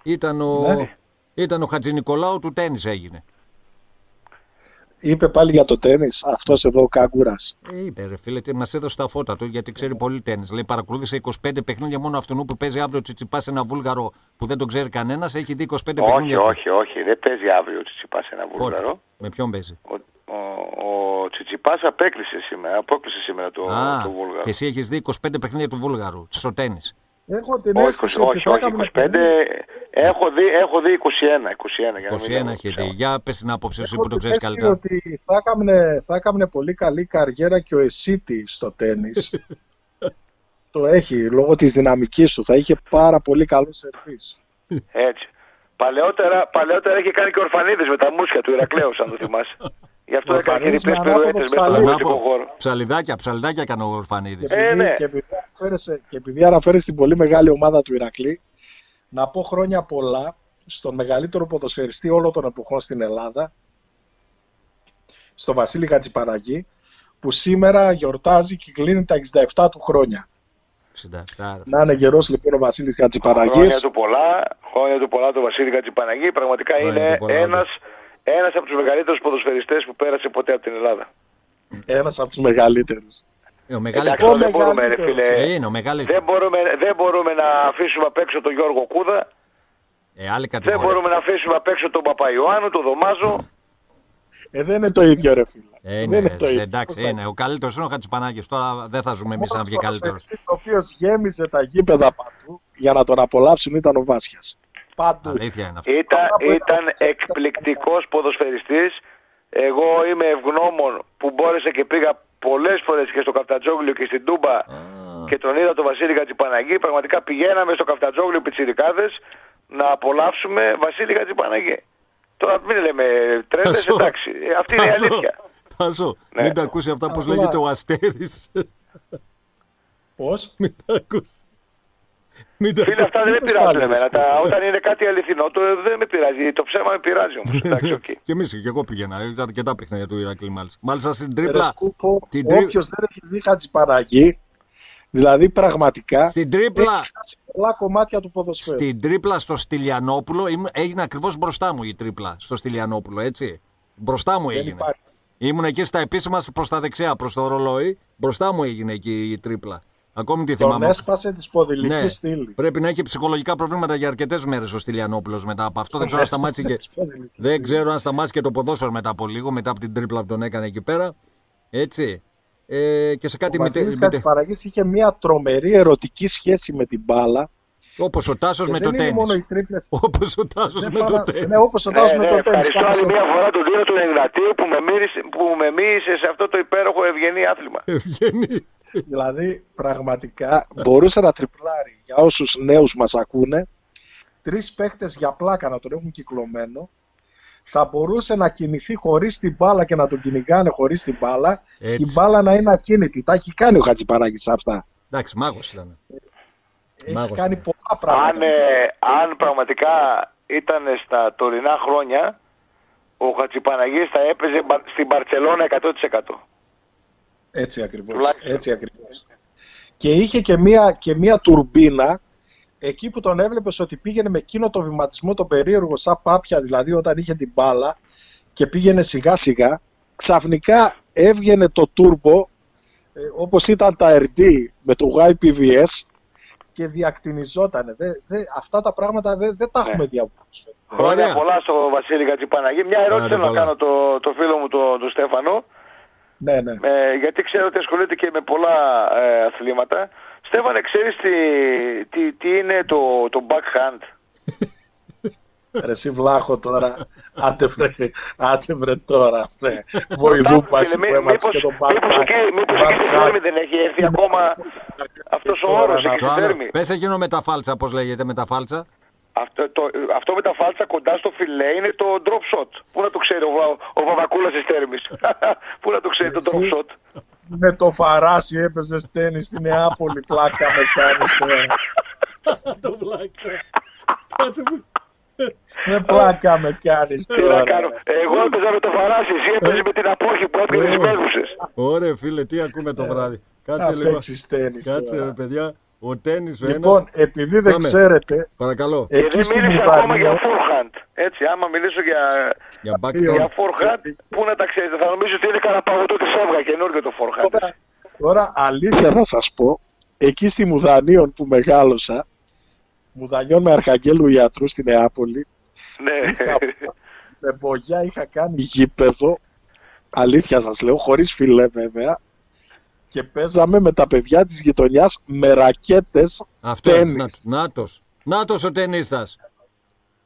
Ήταν ο, Ναι. ήταν ο Χατζηνικολάου του τέννις έγινε. Είπε πάλι για το τέννις, αυτός εδώ ο Κάγκουρας. Ε, είπε ρε φίλε, μας έδωσε τα φώτα του γιατί ξέρει πολύ τέννη. Λέει παρακολούθησε 25 παιχνίδια μόνο αυτού που παίζει αύριο Τσιτσιπάς ένα βούλγαρο που δεν τον ξέρει κανένας. Έχει δει 25 Όχι, παιχνίδια. του. όχι, όχι, δεν παίζει αύριο ο Τσιτσιπάς ένα Πότε; βούλγαρο. Με ποιον παίζει; Ο, ο, ο Τσιτσιπάς απέκλεισε σήμερα, απόκλεισε σήμερα το, Α, το βούλγαρο. και εσύ έχεις δει 25 παιχνίδια του βούλγαρου στο τέννη. Έχω την Όχι, αίσθηση όχι, ότι όχι, θα όχι, έκαμε 25, έχω δει, έχω δει 21, 21 για να μην 21 λέω έχει δει. ψέματα. Για πες την άποψη σου Έχω που το την ξέρεις αίσθηση καλύτερα. ότι θα έκαμνε, θα έκαμνε πολύ καλή καριέρα και ο Εσίτη στο τέννις. το έχει, λόγω της δυναμικής του. Θα είχε πάρα πολύ καλό σερβίς. Έτσι. Παλαιότερα, παλαιότερα είχε κάνει και ορφανίδες με τα μουσια του Ηρακλέου, αν το θυμάσαι. Γι' αυτό έκανε και Ορφανίδες με διπλές ανάποδο πυρουέτες μέσα στον ψαλίδι. αγωνιστικό χώρο. Ψαλιδάκια, ψαλιδάκια έκανε ο Ορφανίδης. Και Ε, επειδή, ναι. και, επειδή αναφέρεσαι, και επειδή αναφέρεσαι στην πολύ μεγάλη ομάδα του Ηρακλή, να πω χρόνια πολλά στον μεγαλύτερο ποδοσφαιριστή όλων των εποχών στην Ελλάδα, στον Βασίλη Χατζηπαραγή, που σήμερα γιορτάζει και κλείνει τα 67 του χρόνια. 67. ρε. Να είναι γερός λοιπόν ο Βασίλης Χρόνια Χατζηπαραγής. του πολλά, χρόνια του πολλά το Βασίλη Κατσιπαναγή. Πραγματικά Χρόνια είναι του πολλά, ένας, ένας από τους μεγαλύτερους ποδοσφαιριστές που πέρασε ποτέ από την Ελλάδα. Ένας από τους μεγαλύτερους. Ε, ο Εντάξει, μεγαλύτερος. δεν μπορούμε, ρε μεγαλύτερος. φίλε. Ε, είναι ο μεγαλύτερος. Δεν μπορούμε, δεν μπορούμε να αφήσουμε απ' έξω τον Γιώργο Κούδα. Ε, άλλη Δεν κατηγορία. μπορούμε να αφήσουμε απ' έξω τον Παπαϊωάννου, τον Δωμάζο. Ε, δεν είναι το ίδιο, ρε φίλε. Ε, είναι, δεν είναι το ίδιο. εντάξει, Πώς θα- είναι. Ο καλύτερος είναι ο Χατζηπανάκης. Τώρα δεν θα ζούμε εμείς Ο να βγει καλύτερος. ποδοσφαιριστής Ο οποίος γέμιζε τα γήπεδα παντού για να τον απολαύσουν ήταν ο Βάσιας. Παντού. Αλήθεια είναι αυτό. Ήταν, Αυτά που ήταν έκανε- εκπληκτικός ποδοσφαιριστής. Εγώ είμαι ευγνώμων που μπόρεσα και πήγα πολλές φορές και στο Καφτατζόγλιο και στην Τούμπα Α, και τον είδα τον Βασίλη Κατσιπαναγή. Πραγματικά πηγαίναμε στο Καφτατζόγλιο πιτσιρικάδες να απολαύσουμε Βασίλη Κατσιπαναγή. Τώρα μην λέμε τρέλες, Τάσο, εντάξει. Ε, Αυτή είναι η Τάσο, αλήθεια. Τάσο, Ναι. μην τα ακούσει αυτά πώς Απλά- λέγεται ο Αστέρης. Πώς; μην τα ακούσει. Μην τα Φίλε, αυτά δεν με Πώς πειράζουν πάλι, εμένα. ρε, Τα- σκύλο. Όταν είναι κάτι αληθινό, το δεν με πειράζει. Το ψέμα με πειράζει όμως. Εντάξει, οκ. Και εμείς, και εγώ πήγαινα. Ήταν αρκετά παιχνίδια του Ηρακλή μάλιστα. Μάλιστα στην Ρε τρίπλα. Σκούπο, Την τρί- όποιος δεν έχει δει Χατζηπαναγή, δηλαδή πραγματικά Στην έχει τρίπλα. χάσει πολλά κομμάτια του ποδοσφαίρου. Στην τρίπλα στο Στυλιανόπουλο ήμουν- έγινε ακριβώς μπροστά μου η τρίπλα στο Στυλιανόπουλο, έτσι. Μπροστά μου Δεν έγινε. υπάρχει. Ήμουν εκεί στα επίσημα προς τα δεξιά, προς το ρολόι. Μπροστά μου έγινε εκεί η τρίπλα. Ακόμη τη Τον θυμάμαι. έσπασε της σποδηλική Ναι, στήλης. πρέπει να έχει ψυχολογικά προβλήματα για αρκετές μέρες ο Στυλιανόπουλος μετά από αυτό. Δεν ξέρω αν Τον σταμάτησε έσπασε και, της σποδηλική δεν στήλης. ξέρω αν σταμάτησε και το ποδόσφαιρο μετά από λίγο, μετά από την τρίπλα που τον έκανε εκεί πέρα. Έτσι. Ε, και σε κάτι Ο Βασίλης μητε... Χατζηπαναγής είχε μια τρομερή ερωτική σχέση με την μπάλα. Όπως ο Τάσος Και με δεν το είναι τέννη. μόνο οι τρίπλες. Όπως ο Τάσος Δεν με το παρα- τέννη. Ναι, όπως ο Τάσος Ε, με ναι, το τέννις. ευχαριστώ κάπως άλλη έτσι. μια φορά τον Δίνο του Εγνατίου που με, μύρισε, που με μίλησε σε αυτό το υπέροχο ευγενή άθλημα. Ευγενή. Δηλαδή, πραγματικά μπορούσε να τριπλάρει για όσους νέους μας ακούνε. Τρεις παίχτες για πλάκα να τον έχουν κυκλωμένο. Θα μπορούσε να κινηθεί χωρίς την μπάλα και να τον κυνηγάνε χωρίς την μπάλα. Έτσι. Η μπάλα να είναι ακίνητη. Τα έχει κάνει ο Χατζηπαράκης αυτά. Εντάξει, μάγος ήταν. Έχει Μάγος κάνει είναι. πολλά πράγματα. Αν, ε, αν πραγματικά ήταν στα τωρινά χρόνια, ο Χατσιπαναγής θα έπαιζε μπα- στην Μπαρτσελώνα 100%. Έτσι ακριβώς. Τουλάχιστον. Έτσι ακριβώς. Και είχε και μία, και μία τουρμπίνα εκεί που τον έβλεπες ότι πήγαινε με εκείνο το βηματισμό το περίεργο σαν πάπια, δηλαδή όταν είχε την μπάλα και πήγαινε σιγά σιγά, ξαφνικά έβγαινε το τούρμπο ε, όπως ήταν τα RD με το YPVS και διακτηνιζόταν. Δε, δε, αυτά τα πράγματα δεν δεν τα έχουμε δει από ποδοσφαίρο. Χρόνια Ωραία. πολλά στο Βασίλη Κατσιπαναγή. Μια ερώτηση Ωραία, θέλω να πολλά. κάνω το, το φίλο μου τον το Στέφανο. Ναι, ναι. Ε, γιατί ξέρω ότι ασχολείται και με πολλά ε, αθλήματα. Στέφανε, ξέρεις τι, τι, τι είναι το, το backhand; Ρε εσύ βλάχο τώρα, άντε βρε, άντε βρε τώρα, βρε. Βοηδούπαση που Φίλε, μη- έμαθες μήπως- και τον μήπως εκεί- μήπως εκεί στη Θέρμη δεν έχει έρθει ακόμα αυτός ο όρος εκεί Το στη άλλο, Θέρμη. πες εκείνο με τα φάλτσα, πώς λέγεται με τα φάλτσα. Αυτό, το, αυτό με τα φάλτσα κοντά στο φιλέ είναι το drop shot. Πού να το ξέρει ο, Βα- ο Βαβακούλας της Θέρμης. Πού να το ξέρει το drop Εσύ. shot; Με το φαράσι έπαιζε τέννις στη Νεάπολη, πλάκα με κάνεις τώρα. Το βλάκα. Κάτσε που... Με πλάκα με κάνεις Τι να τώρα. κάνω. Εγώ έπαιζα με το φαράσι, εσύ έπαιζες με την απόχη που έβγαινε τις Ε. μέδουσες. Ωραία φίλε, τι ακούμε το βράδυ. Κάτσε Να λίγο. παίξεις τέννις Κάτσε τώρα. ρε παιδιά. Ο τέννις ο ένας. Λοιπόν, επειδή δεν Πάμε. ξέρετε, Παρακαλώ. Και εκεί δεν στη μίλησα ακόμα για Μουδανία, forehand. Έτσι, άμα μιλήσω για, Για Δύο. background. για forehand, πού να τα ξέρετε. Θα νομίζω ότι είναι κανένα παγωτό της έβγα καινούργιο το forehand. τώρα, τώρα αλήθεια θα σας πω, εκεί στη Μουδανίων που μεγάλωσα, Μουδανιών με Αρχαγγέλου Ιατρού στη Νεάπολη, Ναι. είχα, με μπογιά είχα κάνει γήπεδο, αλήθεια σας λέω, χωρίς φιλέ βέβαια, και παίζαμε με τα παιδιά της γειτονιάς με ρακέτες Αυτό. τέννις. Να- Νάτος. Νάτος ο ταινίστας.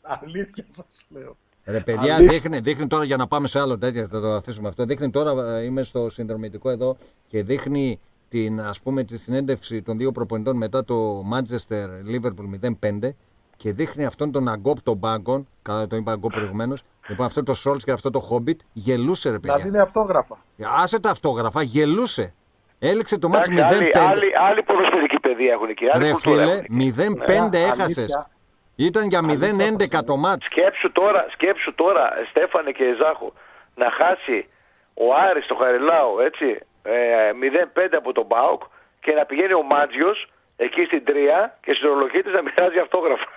Αλήθεια σας λέω. Ρε παιδιά, Αλήθεια. δείχνει, δείχνει τώρα για να πάμε σε άλλο τέτοιο, θα το αφήσουμε αυτό. Δείχνει τώρα, ε, είμαι στο συνδρομητικό εδώ και δείχνει την, ας πούμε, τη συνέντευξη των δύο προπονητών μετά το Manchester Liverpool 0-5 και δείχνει αυτόν τον Αγκόπ των Μπάγκων, κατά το είπα Αγκόπ προηγουμένως, λοιπόν αυτό το Σόλτ και αυτό το Hobbit, γελούσε ρε παιδιά. Δηλαδή είναι αυτόγραφα. Άσε τα αυτόγραφα, γελούσε. Έληξε το μάτς Εντάξει, Άλλη, 0-5. άλλη, άλλη ποδοσφαιρική παιδεία έχουν εκεί. Άλλη Ρε κουλτούρα φίλε, έχουν εκεί. 0-5 Ναι, έχασες. αλήθεια. Ήταν για Αλήθεια σας 0-11 λέω. το μάτς. Σκέψου τώρα, σκέψου τώρα, Στέφανε και Ζάχο, να χάσει ο Άρης το Χαριλάου, έτσι, ε, 0-5 από τον Μπάουκ και να πηγαίνει ο Μάτζιος εκεί στην Τρία και στην ορολογία της να μοιράζει αυτόγραφα.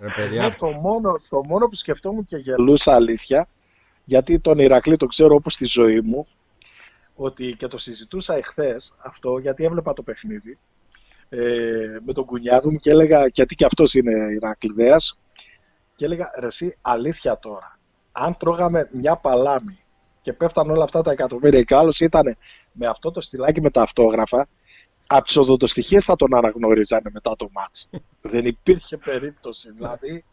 Ρε παιδιά, Είναι το μόνο, το μόνο που σκεφτόμουν και γελούσα αλήθεια, γιατί τον Ηρακλή το ξέρω όπως τη ζωή μου, ότι και το συζητούσα εχθές αυτό γιατί έβλεπα το παιχνίδι ε, με τον κουνιάδου μου και έλεγα, γιατί και αυτός είναι Ηρακλειδέας και έλεγα ρε εσύ αλήθεια τώρα αν τρώγαμε μια παλάμη και πέφταν όλα αυτά τα εκατομμύρια και άλλος ήταν με αυτό το στυλάκι με τα αυτόγραφα από τις οδοντοστοιχείες θα τον αναγνωρίζανε μετά το μάτς. Δεν υπήρχε περίπτωση. Δηλαδή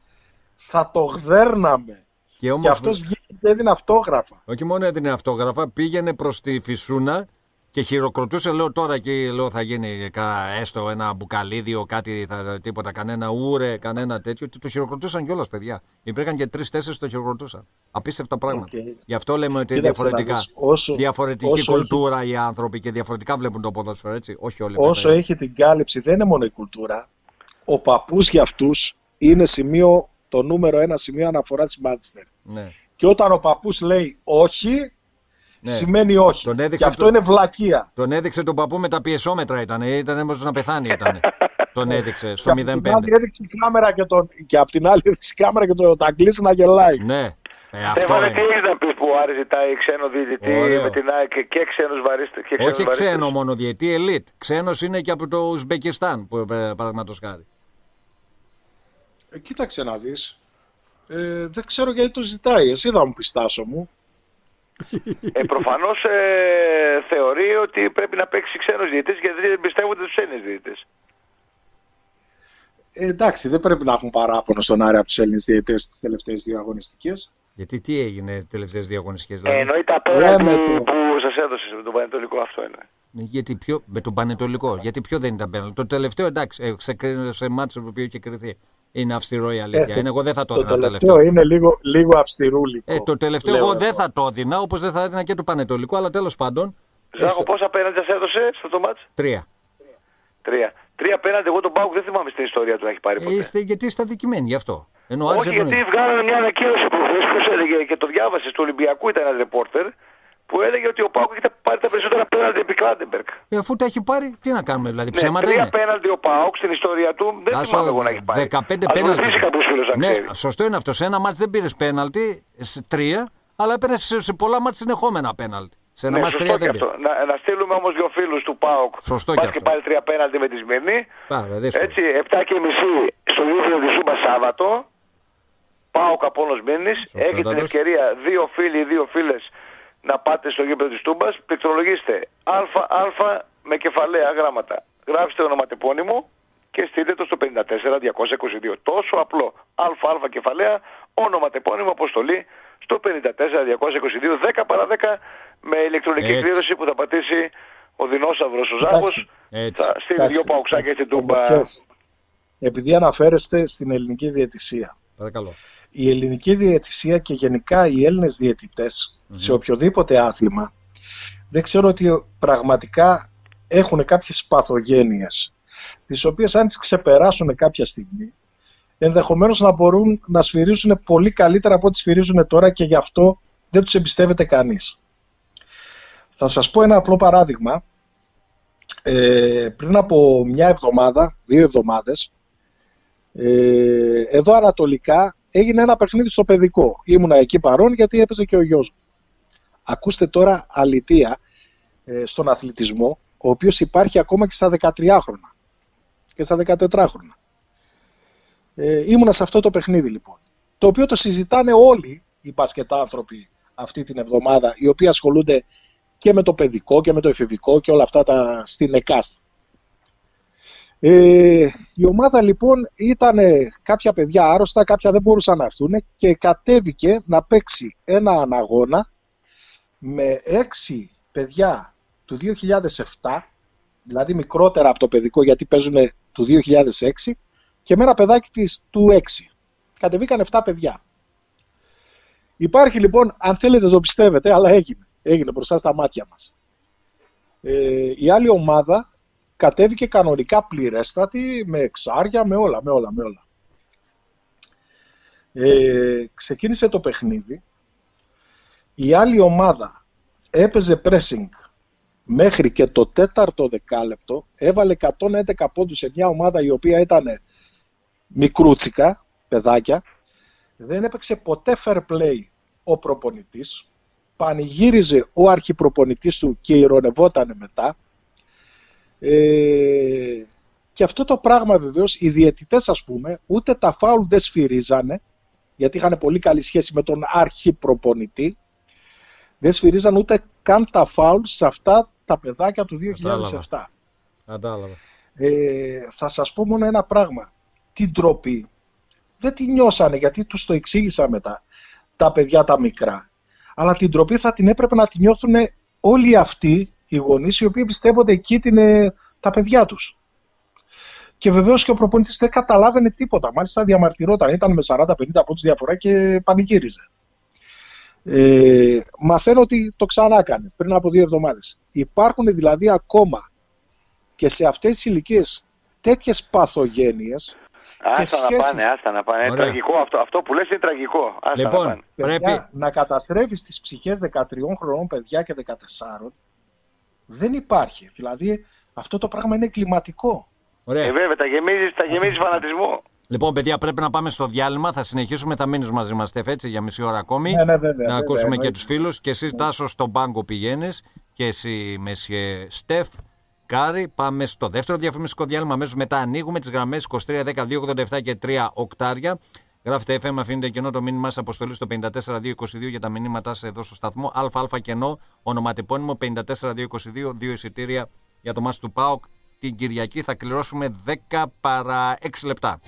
θα το γδέρναμε. Και, όμως... και αυτός βγήκε και έδινε αυτόγραφα. Όχι μόνο έδινε αυτόγραφα, πήγαινε προς τη Φυσούνα και χειροκροτούσε, λέω τώρα εκεί λέω, θα γίνει έστω ένα μπουκαλίδιο, κάτι, θα, τίποτα, κανένα ούρε, κανένα τέτοιο. Το χειροκροτούσαν κιόλας, παιδιά. Υπήρχαν και τρει-τέσσερι το χειροκροτούσαν. Απίστευτα πράγματα. Okay. Γι' αυτό λέμε ότι είναι διαφορετικά. Όσο, διαφορετική όσο κουλτούρα έχει... οι άνθρωποι και διαφορετικά βλέπουν το ποδόσφαιρο, έτσι. Όχι όλοι. Όσο παιδιά. έχει την κάλυψη, δεν είναι μόνο η κουλτούρα. Ο παππούς για αυτούς είναι σημείο, το νούμερο ένα σημείο αναφοράς της Μάντσεστερ. Ναι. Και όταν ο παππούς λέει όχι, ναι. σημαίνει όχι. Τον και αυτό το... είναι βλακεία. Τον έδειξε τον παππού με τα πιεσόμετρα ήταν. Ήταν να πεθάνει ήταν. τον έδειξε στο 0-5. Και απ' την άλλη έδειξε η κάμερα και, τον... και απ' την άλλη έδειξε η κάμερα και το Ταγκλής να γελάει. Ναι. Ε, αυτό τι έχεις να πεις που ο Άρης ζητάει ξένο διαιτητή με την ΑΕΚ και ξένους βαρίστες. Και Όχι ξένο μόνο διαιτητή, ελίτ. Ξένος είναι και από το Ουσμπεκιστάν, που, ε, παραδείγματος χάρη. Ε, κοίταξε να δεις. Ε, δεν ξέρω γιατί το ζητάει. Εσύ θα μου πιστάσω μου. Ε, Προφανώς ε, θεωρεί ότι πρέπει να παίξει ξένος διαιτητής γιατί δεν πιστεύονται τους Έλληνες διαιτητές. Ε, εντάξει, δεν πρέπει να έχουν παράπονο στον Άρη από τους Έλληνες διαιτητές τις τελευταίες δύο αγωνιστικές. Γιατί τι έγινε τι τελευταίες δύο αγωνιστικές, δηλαδή; Ε, εννοείται απέναντι το... που σας έδωσε με τον Πανετολικό αυτό είναι. Ναι, γιατί πιο, με τον Πανετολικό, γιατί πιο δεν ήταν πέναλτι. Το τελευταίο εντάξει, ε, σε, σε μάτσο που οποίο είχε κρυθεί. Είναι αυστηρό η αλήθεια. Ε, είναι, εγώ δεν θα το, το έδινα. Το τελευταίο είναι λίγο, λίγο αυστηρούλικο. Ε, το τελευταίο εγώ δεν θα το έδινα, όπως δεν θα έδινα και το Πανετολικό, αλλά τέλος πάντων. Ζάχο, πόσα πέναντι σας έδωσε στο το μάτς; Τρία. Τρία. Τρία πέναντι, εγώ τον Πάουκ δεν θυμάμαι στην ιστορία του να έχει πάρει ποτέ. Είστε, γιατί είστε αδικημένοι γι' αυτό. Ενώ Όχι, γιατί βγάλανε μια ανακοίνωση που έλεγε και το διάβασε του Ολυμπιακού, ήταν ένα ρεπόρτερ που έλεγε ότι ο ΠΑΟΚ έχει πάρει τα περισσότερα πέναλτι επί Κλάτενμπεργκ. Ε, αφού τα έχει πάρει, τι να κάνουμε, δηλαδή ναι, ψέματα ναι, τρία είναι. πέναλτι ο ΠΑΟΚ στην ιστορία του, δεν θυμάμαι εγώ να έχει πάρει. 15 πέναλτι. ναι, ξέρει. σωστό είναι αυτό. Σε ένα ματς δεν πήρες πέναλτι, σε τρία, αλλά έπαιρνες σε, σε πολλά ματς συνεχόμενα πέναλτι. Σε ένα ναι, ματς τρία δεν πήρες. Να, να στείλουμε όμως δύο φίλους του ΠΑΟΚ. Σωστό και, και πάλι τρία πέναλτι με τη Σμύρνη. Έτσι, 7 και μισή στο γήπεδο Τούμπας Σάββατο. Πάουκ από όλος Έχει την ευκαιρία δύο φίλοι, δύο φίλες να πάτε στο γήπεδο της Τούμπας, πληκτρολογήστε ΑΑ με κεφαλαία γράμματα. Γράψτε ονοματεπώνυμο και στείλτε το στο 54222. Τόσο απλό. ΑΑ κεφαλαία, ονοματεπώνυμο, αποστολή στο 54222, 10 παρα 10 με ηλεκτρονική κλήρωση που θα πατήσει ο δεινόσαυρος ο Ζάχος. Θα στείλει δύο παουξάκια στην Τούμπα. Επειδή αναφέρεστε στην ελληνική διαιτησία. Παρακαλώ. Η ελληνική διαιτησία και γενικά οι Έλληνες διαιτητές σε οποιοδήποτε άθλημα, δεν ξέρω ότι πραγματικά έχουν κάποιες παθογένειες, τις οποίες αν τις ξεπεράσουν κάποια στιγμή, ενδεχομένως να μπορούν να σφυρίζουν πολύ καλύτερα από ό,τι σφυρίζουν τώρα και γι' αυτό δεν τους εμπιστεύεται κανείς. Θα σας πω ένα απλό παράδειγμα. Ε, πριν από μια εβδομάδα, δύο εβδομάδες, ε, εδώ ανατολικά έγινε ένα παιχνίδι στο παιδικό. Ήμουνα εκεί παρόν γιατί έπαιζε και ο γιος μου. Ακούστε τώρα αλητία ε, στον αθλητισμό, ο οποίος υπάρχει ακόμα και στα 13 χρόνια και στα 14 χρόνια. Ε, ήμουνα σε αυτό το παιχνίδι λοιπόν, το οποίο το συζητάνε όλοι οι άνθρωποι αυτή την εβδομάδα, οι οποίοι ασχολούνται και με το παιδικό και με το εφηβικό και όλα αυτά τα στην ΕΚΑΣΤ. Ε, η ομάδα λοιπόν ήταν κάποια παιδιά άρρωστα, κάποια δεν μπορούσαν να έρθουν και κατέβηκε να παίξει ένα αναγώνα με έξι παιδιά του 2007, δηλαδή μικρότερα από το παιδικό γιατί παίζουν του 2006 και με ένα παιδάκι της του 6. Κατεβήκαν 7 παιδιά. Υπάρχει λοιπόν, αν θέλετε το πιστεύετε, αλλά έγινε. Έγινε μπροστά στα μάτια μας. Ε, η άλλη ομάδα κατέβηκε κανονικά πληρέστατη, με εξάρια, με όλα, με όλα, με όλα. Ε, ξεκίνησε το παιχνίδι η άλλη ομάδα έπαιζε pressing. Μέχρι και το τέταρτο δεκάλεπτο, έβαλε 111 πόντους σε μια ομάδα η οποία ήταν μικρούτσικα, παιδάκια, δεν έπαιξε ποτέ fair play ο προπονητής, πανηγύριζε ο αρχιπροπονητής του και ηρωνευόταν μετά. Ε, και αυτό το πράγμα βεβαίως οι διαιτητές ας πούμε ούτε τα φάουλ δεν σφυρίζανε γιατί είχαν πολύ καλή σχέση με τον αρχιπροπονητή δεν σφυρίζαν ούτε καν τα φάουλ σε αυτά τα παιδάκια του 2007. Κατάλαβα. Ε, θα σας πω μόνο ένα πράγμα. Την τροπή δεν τη νιώσανε γιατί τους το εξήγησα μετά τα παιδιά τα μικρά. Αλλά την τροπή θα την έπρεπε να την νιώθουν όλοι αυτοί οι γονείς οι οποίοι πιστεύονται εκεί την, τα παιδιά τους. Και βεβαίως και ο προπονητής δεν καταλάβαινε τίποτα. Μάλιστα διαμαρτυρόταν. Ήταν με 40-50 πόντους διαφορά και πανηγύριζε. Ε, μαθαίνω ότι το ξανά έκανε πριν από δύο εβδομάδες. Υπάρχουν δηλαδή ακόμα και σε αυτές τις ηλικίες τέτοιες παθογένειες Άστα να πάνε, άστα να πάνε. Είναι τραγικό αυτό. Αυτό που λες είναι τραγικό. Άστα λοιπόν, να πάνε. πρέπει... Παιδιά, να καταστρέφεις τις ψυχές 13 χρονών παιδιά και 14 δεν υπάρχει. Δηλαδή αυτό το πράγμα είναι κλιματικό. Ωραία. Ε, βέβαια, τα γεμίζεις, τα γεμίζεις φανατισμό. Λοιπόν, παιδιά, πρέπει να πάμε στο διάλειμμα. Θα συνεχίσουμε. Θα μείνεις μαζί μας, Στεφ, έτσι, για μισή ώρα ακόμη. Ναι, ναι, βέβαια, να βέβαια, ακούσουμε εννοείται. και τους φίλους. Και εσύ, Τάσο, στον πάγκο πηγαίνεις. Και εσύ, Μεσιέ Στεφ, Κάρι. Πάμε στο δεύτερο διαφημιστικό διάλειμμα. Αμέσως μετά ανοίγουμε τις γραμμές 23, 10, 2, 87 και 3 οκτάρια. Γράφετε FM, αφήνετε κενό το μήνυμά σας αποστολή στο 54222 για τα μηνύματά σας εδώ στο σταθμό. ΑΑ κενό, ονοματεπώνυμο 54222, δύο εισιτήρια για το ματς του ΠΑΟΚ. Την Κυριακή θα κληρώσουμε 10 παρά 6 λεπτά.